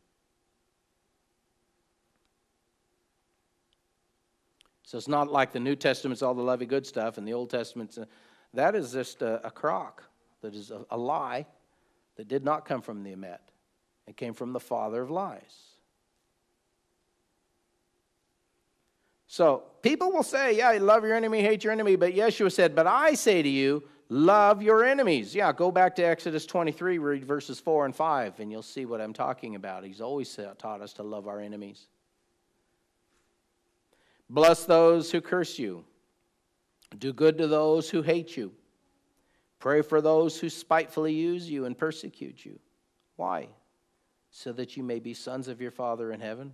So it's not like the New Testament's all the lovey good stuff and the Old Testament's. Uh, that is just a, a crock, that is a, a lie that did not come from the Emet. It came from the father of lies. So people will say, yeah, love your enemy, hate your enemy. But Yeshua said, but I say to you, love your enemies. Yeah, go back to Exodus 23, read verses 4 and 5, and you'll see what I'm talking about. He's always taught us to love our enemies. Bless those who curse you, do good to those who hate you. Pray for those who spitefully use you and persecute you. Why? So that you may be sons of your Father in heaven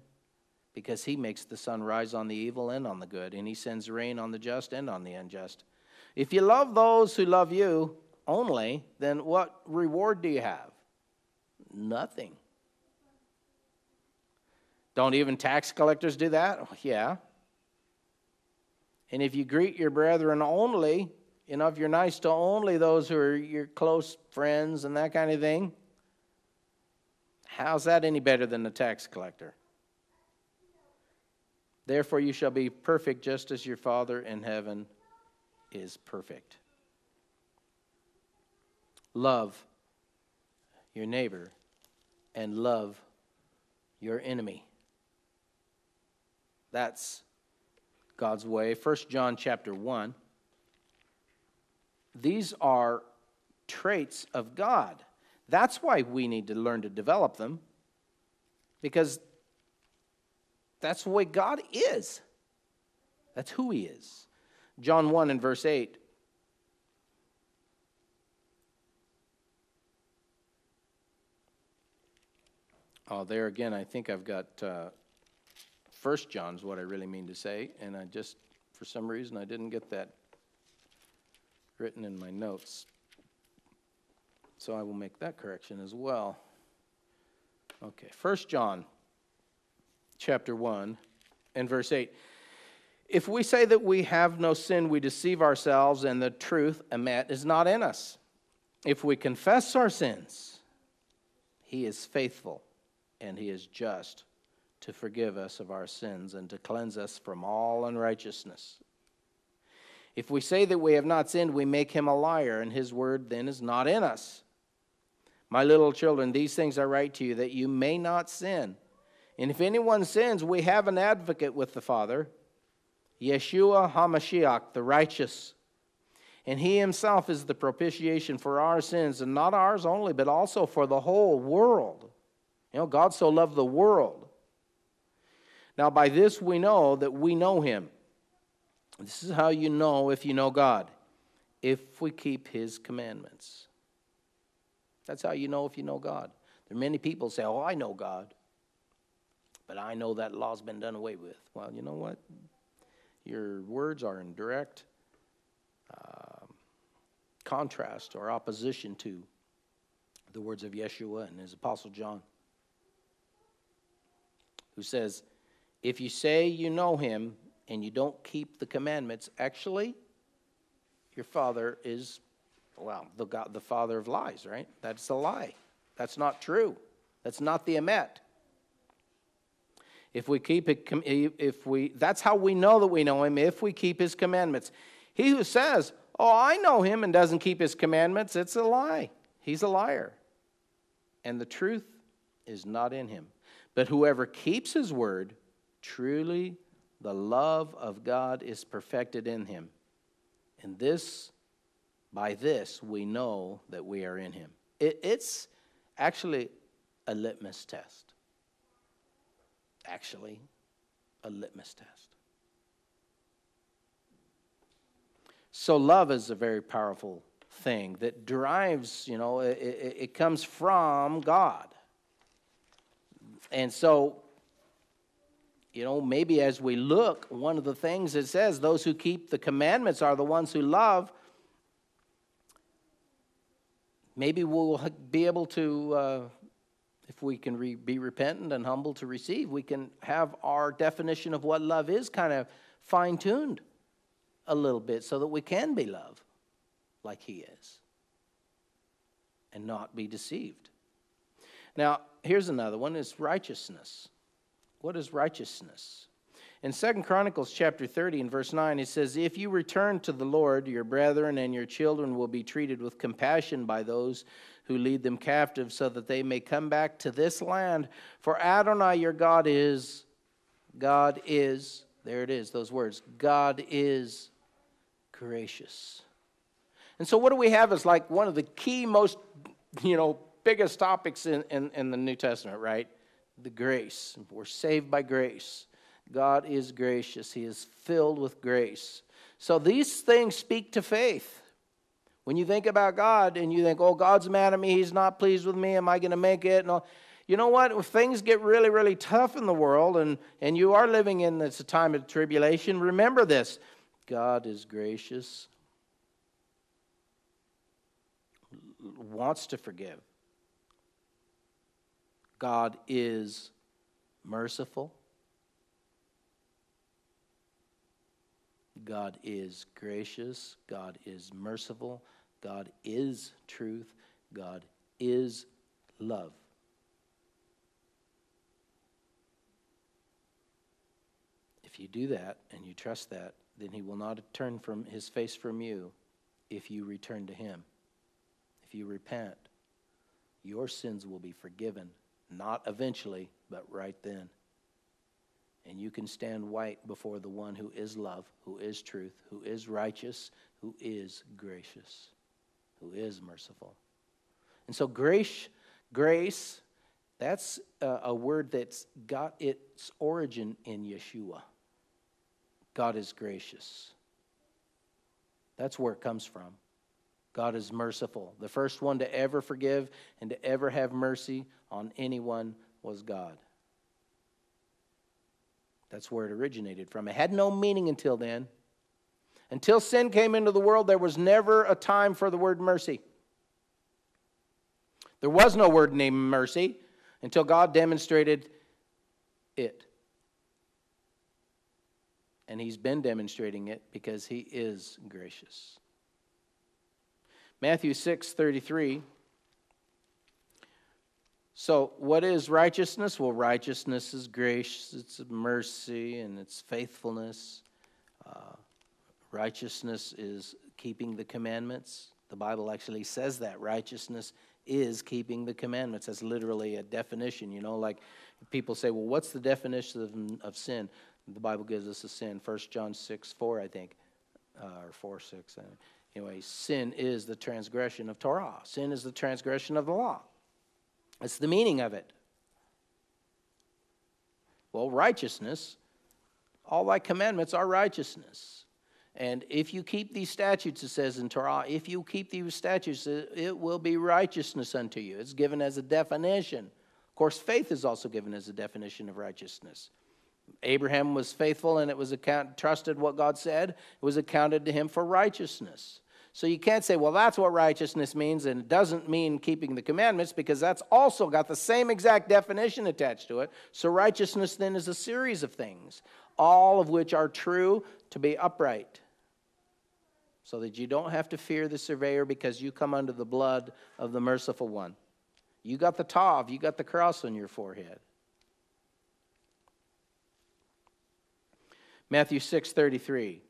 because he makes the sun rise on the evil and on the good, and he sends rain on the just and on the unjust. If you love those who love you only, then what reward do you have? Nothing. Don't even tax collectors do that? Yeah. And if you greet your brethren only, You know, if you're nice to only those who are your close friends and that kind of thing, how's that any better than the tax collector? Therefore, you shall be perfect just as your Father in heaven is perfect. Love your neighbor and love your enemy. That's God's way. 1 John chapter 1. These are traits of God. That's why we need to learn to develop them, because that's the way God is. That's who He is. John 1 and verse 8. Oh, there again, I think I've got uh, First John's what I really mean to say, and I just, for some reason, I didn't get that written in my notes. So I will make that correction as well. Okay, First John chapter 1 and verse 8. If we say that we have no sin, we deceive ourselves, and the truth, emet, is not in us. If we confess our sins, he is faithful and he is just to forgive us of our sins and to cleanse us from all unrighteousness. If we say that we have not sinned, we make him a liar, and his word then is not in us. My little children, these things I write to you that you may not sin. And if anyone sins, we have an advocate with the Father, Yeshua HaMashiach, the righteous. And he himself is the propitiation for our sins, and not ours only, but also for the whole world. You know, God so loved the world. Now, by this we know that we know him. This is how you know if you know God, if we keep his commandments. That's how you know if you know God. There are many people say, Oh, I know God, but I know that law's been done away with. Well, you know what? Your words are in direct uh, contrast or opposition to the words of Yeshua and his apostle John who says, If you say you know him and you don't keep the commandments, actually, your father is, well, the, God, the father of lies, right? That's a lie. That's not true. That's not the emet. If we keep it, if we, that's how we know that we know him, if we keep his commandments. He who says, Oh, I know him and doesn't keep his commandments, it's a lie. He's a liar. And the truth is not in him. But whoever keeps his word, truly the love of God is perfected in him. And this, by this, we know that we are in him. It, it's actually a litmus test. Actually, a litmus test. So, love is a very powerful thing that drives, you know, it, it, it comes from God. And so, you know, maybe as we look, one of the things it says, those who keep the commandments are the ones who love. Maybe we'll be able to, uh, if we can re- be repentant and humble to receive, we can have our definition of what love is kind of fine tuned a little bit so that we can be love like He is and not be deceived. Now, here's another one is righteousness. What is righteousness? In Second Chronicles chapter 30 and verse 9, it says, If you return to the Lord, your brethren and your children will be treated with compassion by those who lead them captive, so that they may come back to this land. For Adonai your God is, God is, there it is, those words, God is gracious. And so what do we have as like one of the key most, you know, biggest topics in, in, in the New Testament, right? The grace. We're saved by grace. God is gracious, He is filled with grace. So these things speak to faith. When you think about God and you think, oh, God's mad at me, He's not pleased with me, am I going to make it? And all, you know what? If things get really, really tough in the world and, and you are living in this time of tribulation, remember this God is gracious, wants to forgive, God is merciful. God is gracious, God is merciful, God is truth, God is love. If you do that and you trust that, then he will not turn from his face from you if you return to him. If you repent, your sins will be forgiven, not eventually, but right then. And you can stand white before the one who is love, who is truth, who is righteous, who is gracious, who is merciful. And so grace, grace, that's a, a word that's got its origin in Yeshua. God is gracious. That's where it comes from. God is merciful. The first one to ever forgive and to ever have mercy on anyone was God. That's where it originated from. It had no meaning until then. Until sin came into the world, there was never a time for the word mercy. There was no word named mercy until God demonstrated it. And he's been demonstrating it because he is gracious. Matthew 6 33. So, what is righteousness? Well, righteousness is grace, it's mercy, and it's faithfulness. Uh, righteousness is keeping the commandments. The Bible actually says that. Righteousness is keeping the commandments. That's literally a definition. You know, like people say, well, what's the definition of, of sin? The Bible gives us a sin. 1 John 6, 4, I think, uh, or 4, 6. Anyway, sin is the transgression of Torah. Sin is the transgression of the law. That's the meaning of it. Well, righteousness, all thy commandments are righteousness. And if you keep these statutes, it says in Torah, if you keep these statutes, it will be righteousness unto you. It's given as a definition. Of course, faith is also given as a definition of righteousness. Abraham was faithful and it was account, trusted what God said. It was accounted to him for righteousness. So you can't say, well, that's what righteousness means, and it doesn't mean keeping the commandments because that's also got the same exact definition attached to it. So righteousness then is a series of things, all of which are true to be upright. So that you don't have to fear the surveyor because you come under the blood of the merciful one. You got the tav, you got the cross on your forehead. Matthew 6 33.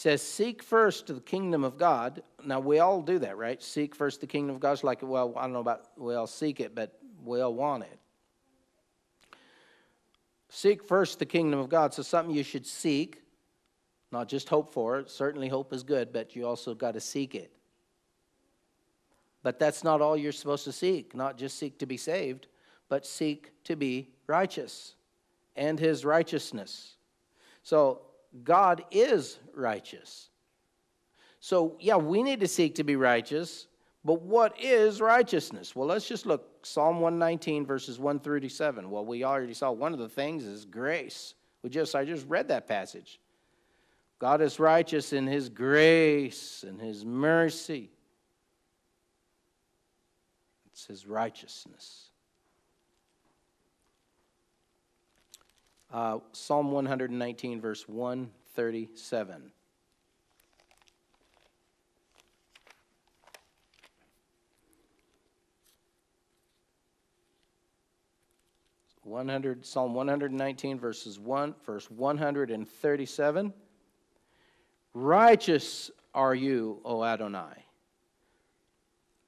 Says, Seek first the kingdom of God. Now, we all do that, right? Seek first the kingdom of God. It's like, well, I don't know about we all seek it, but we all want it. Seek first the kingdom of God. So, something you should seek, not just hope for. Certainly, hope is good, but you also got to seek it. But that's not all you're supposed to seek. Not just seek to be saved, but seek to be righteous and his righteousness. So, God is righteous. So, yeah, we need to seek to be righteous, but what is righteousness? Well, let's just look Psalm 119 verses 1 through 7. Well, we already saw one of the things is grace. We just I just read that passage. God is righteous in his grace and his mercy. It's his righteousness. Uh, Psalm 119, verse 137. One hundred Psalm one hundred nineteen verses one verse one hundred and thirty seven. Righteous are you, O Adonai.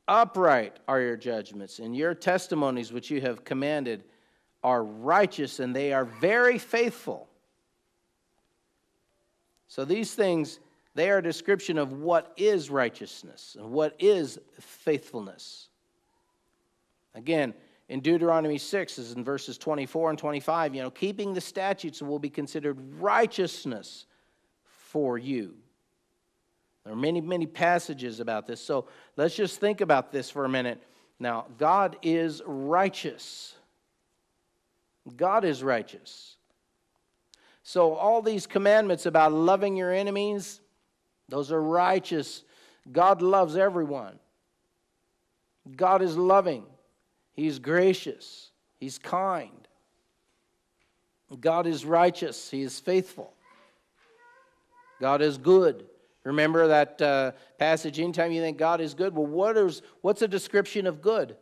Upright are your judgments, and your testimonies which you have commanded are righteous and they are very faithful. So these things, they are a description of what is righteousness and what is faithfulness. Again, in Deuteronomy 6, is in verses 24 and 25, you know, keeping the statutes will be considered righteousness for you. There are many, many passages about this. So let's just think about this for a minute. Now, God is righteous. God is righteous. So, all these commandments about loving your enemies, those are righteous. God loves everyone. God is loving, He's gracious, He's kind. God is righteous, He is faithful. God is good. Remember that uh, passage, anytime you think God is good, well, what is, what's a description of good?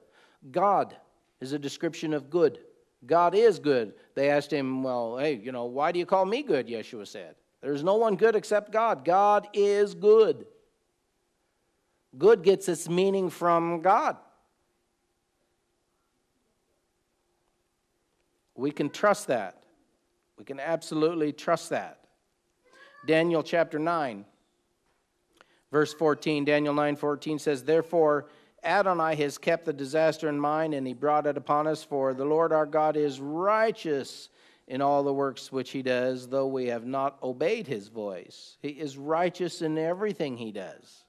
God is a description of good. God is good. They asked him, Well, hey, you know, why do you call me good? Yeshua said. There's no one good except God. God is good. Good gets its meaning from God. We can trust that. We can absolutely trust that. Daniel chapter 9, verse 14. Daniel 9 14 says, Therefore, Adonai has kept the disaster in mind, and he brought it upon us, for the Lord our God is righteous in all the works which he does, though we have not obeyed his voice. He is righteous in everything he does.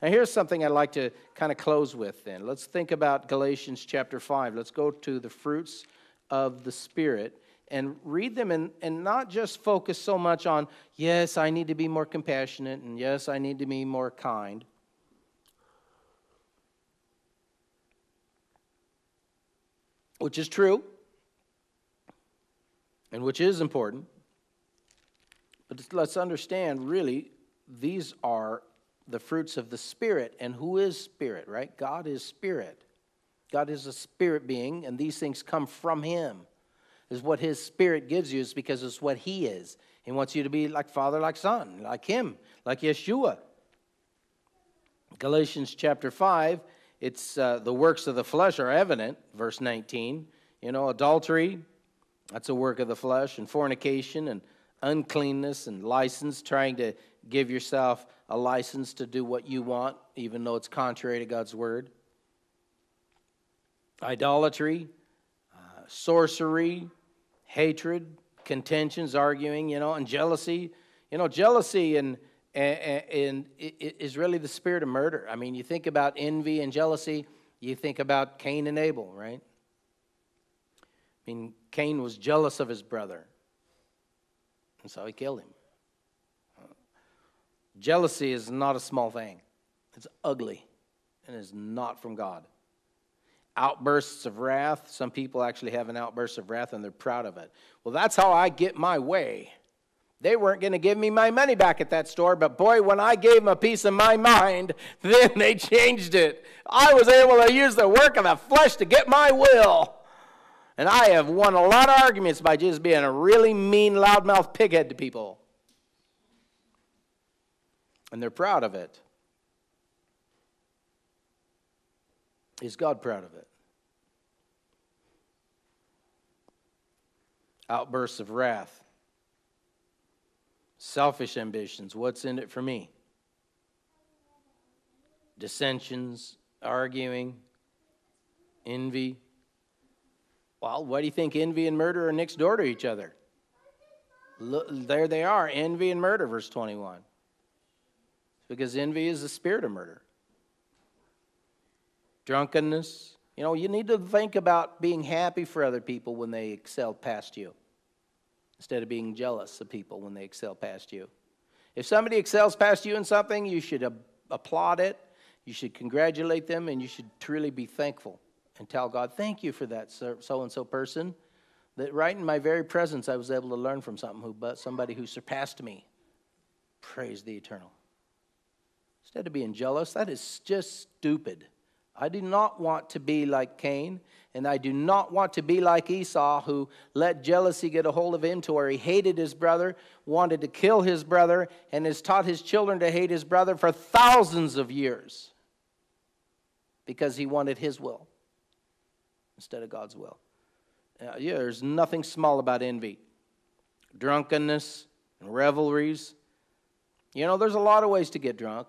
Now, here's something I'd like to kind of close with then. Let's think about Galatians chapter 5. Let's go to the fruits of the Spirit and read them and, and not just focus so much on, yes, I need to be more compassionate, and yes, I need to be more kind. Which is true and which is important. But let's understand really, these are the fruits of the Spirit. And who is Spirit, right? God is Spirit. God is a spirit being, and these things come from Him. Is what His Spirit gives you, is because it's what He is. He wants you to be like Father, like Son, like Him, like Yeshua. Galatians chapter 5, it's uh, the works of the flesh are evident, verse 19. You know, adultery, that's a work of the flesh, and fornication, and uncleanness, and license, trying to give yourself a license to do what you want, even though it's contrary to God's word. Idolatry, uh, sorcery, hatred, contentions, arguing, you know, and jealousy. You know, jealousy and, and, and is really the spirit of murder. I mean, you think about envy and jealousy, you think about Cain and Abel, right? I mean, Cain was jealous of his brother, and so he killed him. Jealousy is not a small thing, it's ugly and is not from God. Outbursts of wrath. Some people actually have an outburst of wrath and they're proud of it. Well, that's how I get my way. They weren't going to give me my money back at that store, but boy, when I gave them a piece of my mind, then they changed it. I was able to use the work of the flesh to get my will. And I have won a lot of arguments by just being a really mean, loudmouth pighead to people. And they're proud of it. Is God proud of it? Outbursts of wrath, selfish ambitions. What's in it for me? Dissensions, arguing, envy, well, what do you think envy and murder are next door to each other? Look, there they are envy and murder, verse 21. Because envy is the spirit of murder. Drunkenness. You know, you need to think about being happy for other people when they excel past you instead of being jealous of people when they excel past you. If somebody excels past you in something, you should applaud it, you should congratulate them, and you should truly be thankful and tell God, thank you for that so and so person. That right in my very presence, I was able to learn from something who, but somebody who surpassed me. Praise the eternal. Instead of being jealous, that is just stupid. I do not want to be like Cain, and I do not want to be like Esau, who let jealousy get a hold of him to where he hated his brother, wanted to kill his brother, and has taught his children to hate his brother for thousands of years because he wanted his will instead of God's will. Uh, yeah, there's nothing small about envy. Drunkenness and revelries. You know, there's a lot of ways to get drunk.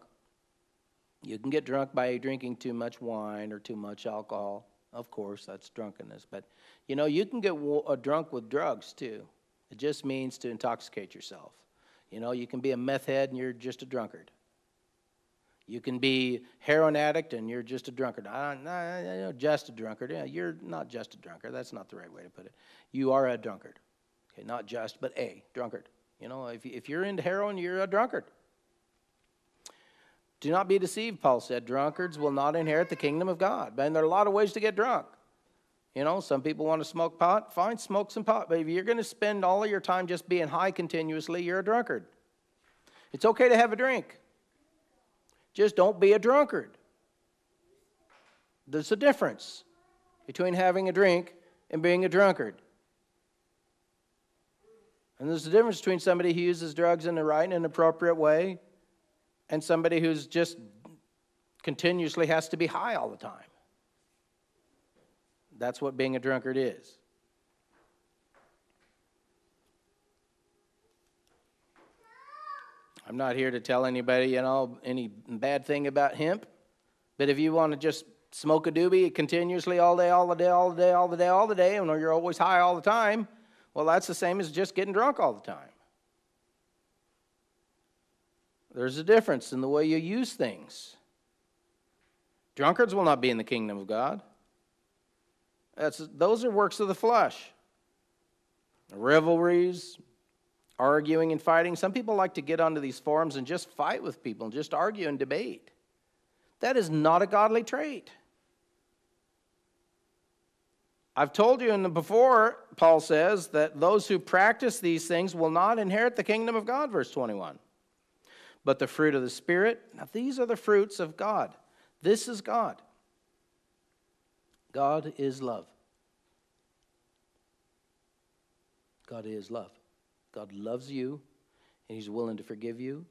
You can get drunk by drinking too much wine or too much alcohol. Of course, that's drunkenness. But, you know, you can get uh, drunk with drugs too. It just means to intoxicate yourself. You know, you can be a meth head and you're just a drunkard. You can be heroin addict and you're just a drunkard. I, I, just a drunkard. Yeah, you're not just a drunkard. That's not the right way to put it. You are a drunkard. Okay, not just, but a drunkard. You know, if, if you're into heroin, you're a drunkard. Do not be deceived, Paul said. Drunkards will not inherit the kingdom of God. And there are a lot of ways to get drunk. You know, some people want to smoke pot. Fine, smoke some pot. But if you're going to spend all of your time just being high continuously, you're a drunkard. It's okay to have a drink. Just don't be a drunkard. There's a difference between having a drink and being a drunkard. And there's a difference between somebody who uses drugs in the right and an appropriate way and somebody who's just continuously has to be high all the time. That's what being a drunkard is. I'm not here to tell anybody, you know, any bad thing about hemp. But if you want to just smoke a doobie continuously all day, all the day, all the day, all the day, all the day, and know you're always high all the time, well, that's the same as just getting drunk all the time. There's a difference in the way you use things. Drunkards will not be in the kingdom of God. That's, those are works of the flesh. Revelries, arguing and fighting. Some people like to get onto these forums and just fight with people and just argue and debate. That is not a godly trait. I've told you in the before, Paul says, that those who practice these things will not inherit the kingdom of God, verse 21. But the fruit of the Spirit, now these are the fruits of God. This is God. God is love. God is love. God loves you, and He's willing to forgive you,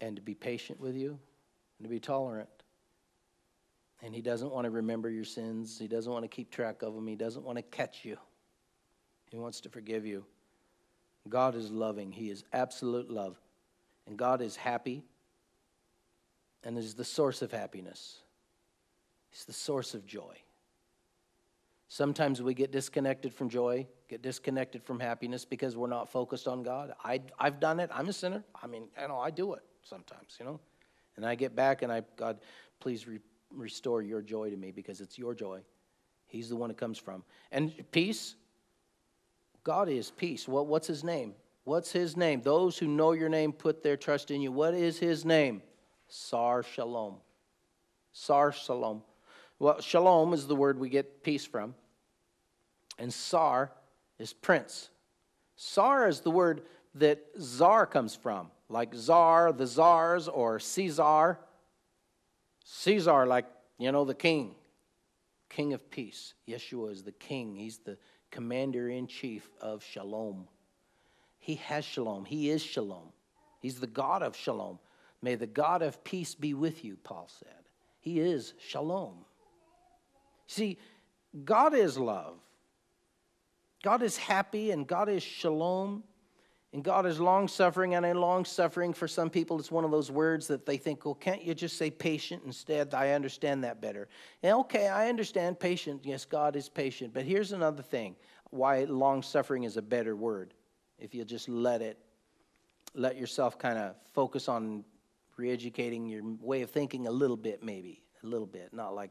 and to be patient with you, and to be tolerant. And He doesn't want to remember your sins, He doesn't want to keep track of them, He doesn't want to catch you. He wants to forgive you. God is loving, He is absolute love. And God is happy and is the source of happiness, He's the source of joy. Sometimes we get disconnected from joy, get disconnected from happiness because we're not focused on God. I, I've done it. I'm a sinner. I mean, I know I do it sometimes, you know. And I get back and I, God, please re- restore your joy to me because it's your joy. He's the one it comes from. And peace, God is peace. What, what's his name? What's his name? Those who know your name put their trust in you. What is his name? Sar Shalom. Sar Shalom. Well, shalom is the word we get peace from. And sar is prince. Sar is the word that czar comes from, like czar, the czars, or Caesar. Caesar, like, you know, the king, king of peace. Yeshua is the king, he's the commander in chief of shalom. He has shalom, he is shalom. He's the God of shalom. May the God of peace be with you, Paul said. He is shalom. See, God is love. God is happy and God is shalom. And God is long suffering, and in long suffering, for some people, it's one of those words that they think, well, can't you just say patient instead? I understand that better. And okay, I understand patient. Yes, God is patient. But here's another thing why long suffering is a better word. If you just let it, let yourself kind of focus on re educating your way of thinking a little bit, maybe. A little bit. Not like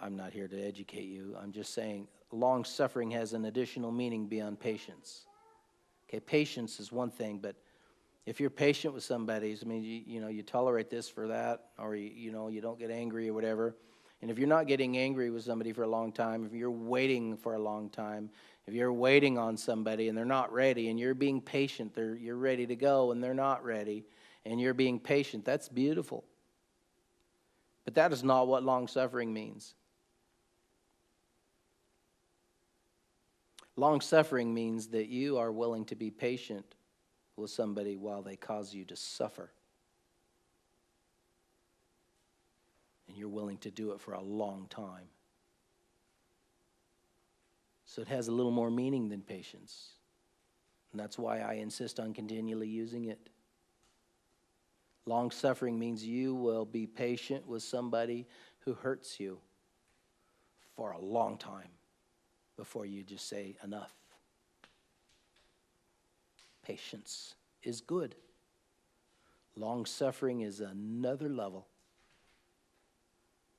I'm not here to educate you. I'm just saying long suffering has an additional meaning beyond patience. Okay, patience is one thing, but if you're patient with somebody, I mean, you, you know, you tolerate this for that, or you, you know, you don't get angry or whatever. And if you're not getting angry with somebody for a long time, if you're waiting for a long time, if you're waiting on somebody and they're not ready, and you're being patient, they're, you're ready to go and they're not ready, and you're being patient, that's beautiful. But that is not what long suffering means. Long suffering means that you are willing to be patient with somebody while they cause you to suffer. You're willing to do it for a long time. So it has a little more meaning than patience. And that's why I insist on continually using it. Long suffering means you will be patient with somebody who hurts you for a long time before you just say enough. Patience is good. Long suffering is another level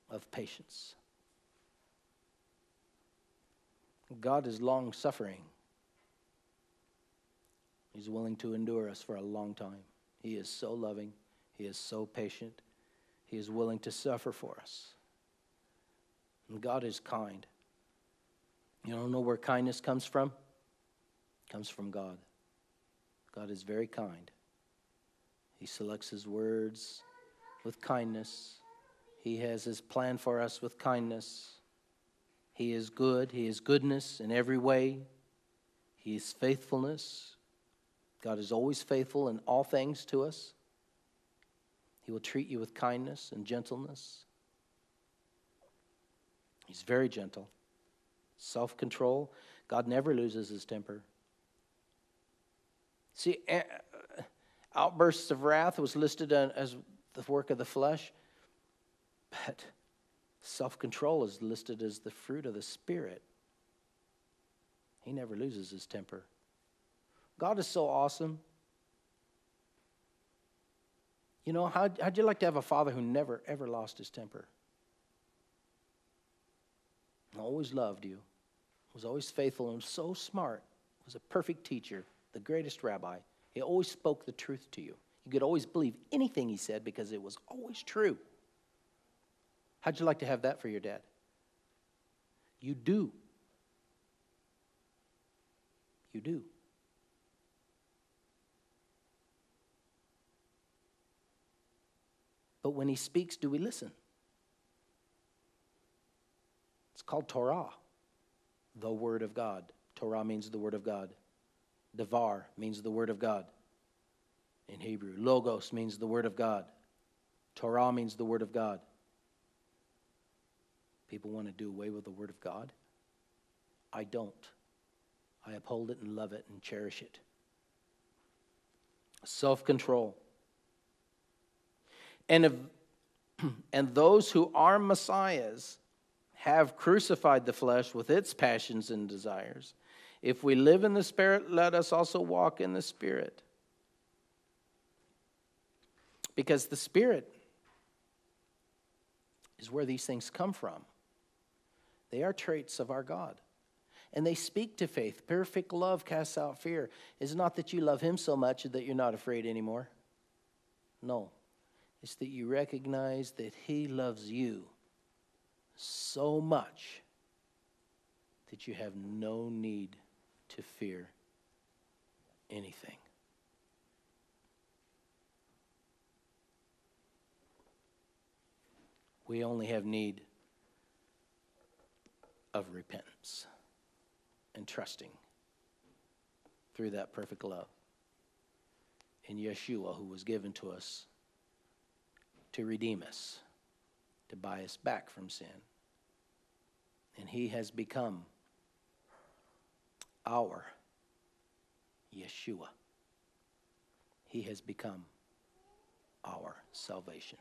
of patience. God is long suffering. He's willing to endure us for a long time. He is so loving. He is so patient. He is willing to suffer for us. And God is kind. You don't know where kindness comes from? It comes from God. God is very kind. He selects his words with kindness. He has his plan for us with kindness. He is good. He is goodness in every way. He is faithfulness. God is always faithful in all things to us. He will treat you with kindness and gentleness. He's very gentle. Self control. God never loses his temper. See, outbursts of wrath was listed as the work of the flesh, but self control is listed as the fruit of the Spirit. He never loses his temper. God is so awesome. You know, how'd, how'd you like to have a father who never, ever lost his temper? Always loved you, was always faithful, and was so smart, was a perfect teacher, the greatest rabbi. He always spoke the truth to you. You could always believe anything he said because it was always true. How'd you like to have that for your dad? You do. You do. But when he speaks, do we listen? It's called Torah, the Word of God. Torah means the Word of God. Devar means the Word of God in Hebrew. Logos means the Word of God. Torah means the Word of God. People want to do away with the Word of God. I don't. I uphold it and love it and cherish it. Self control. And, if, and those who are Messiahs have crucified the flesh with its passions and desires. If we live in the Spirit, let us also walk in the Spirit. Because the Spirit is where these things come from. They are traits of our God. And they speak to faith. Perfect love casts out fear. It's not that you love Him so much that you're not afraid anymore. No. It's that you recognize that He loves you so much that you have no need to fear anything. We only have need of repentance and trusting through that perfect love in Yeshua, who was given to us to redeem us, to buy us back from sin. And he has become our Yeshua. He has become our salvation.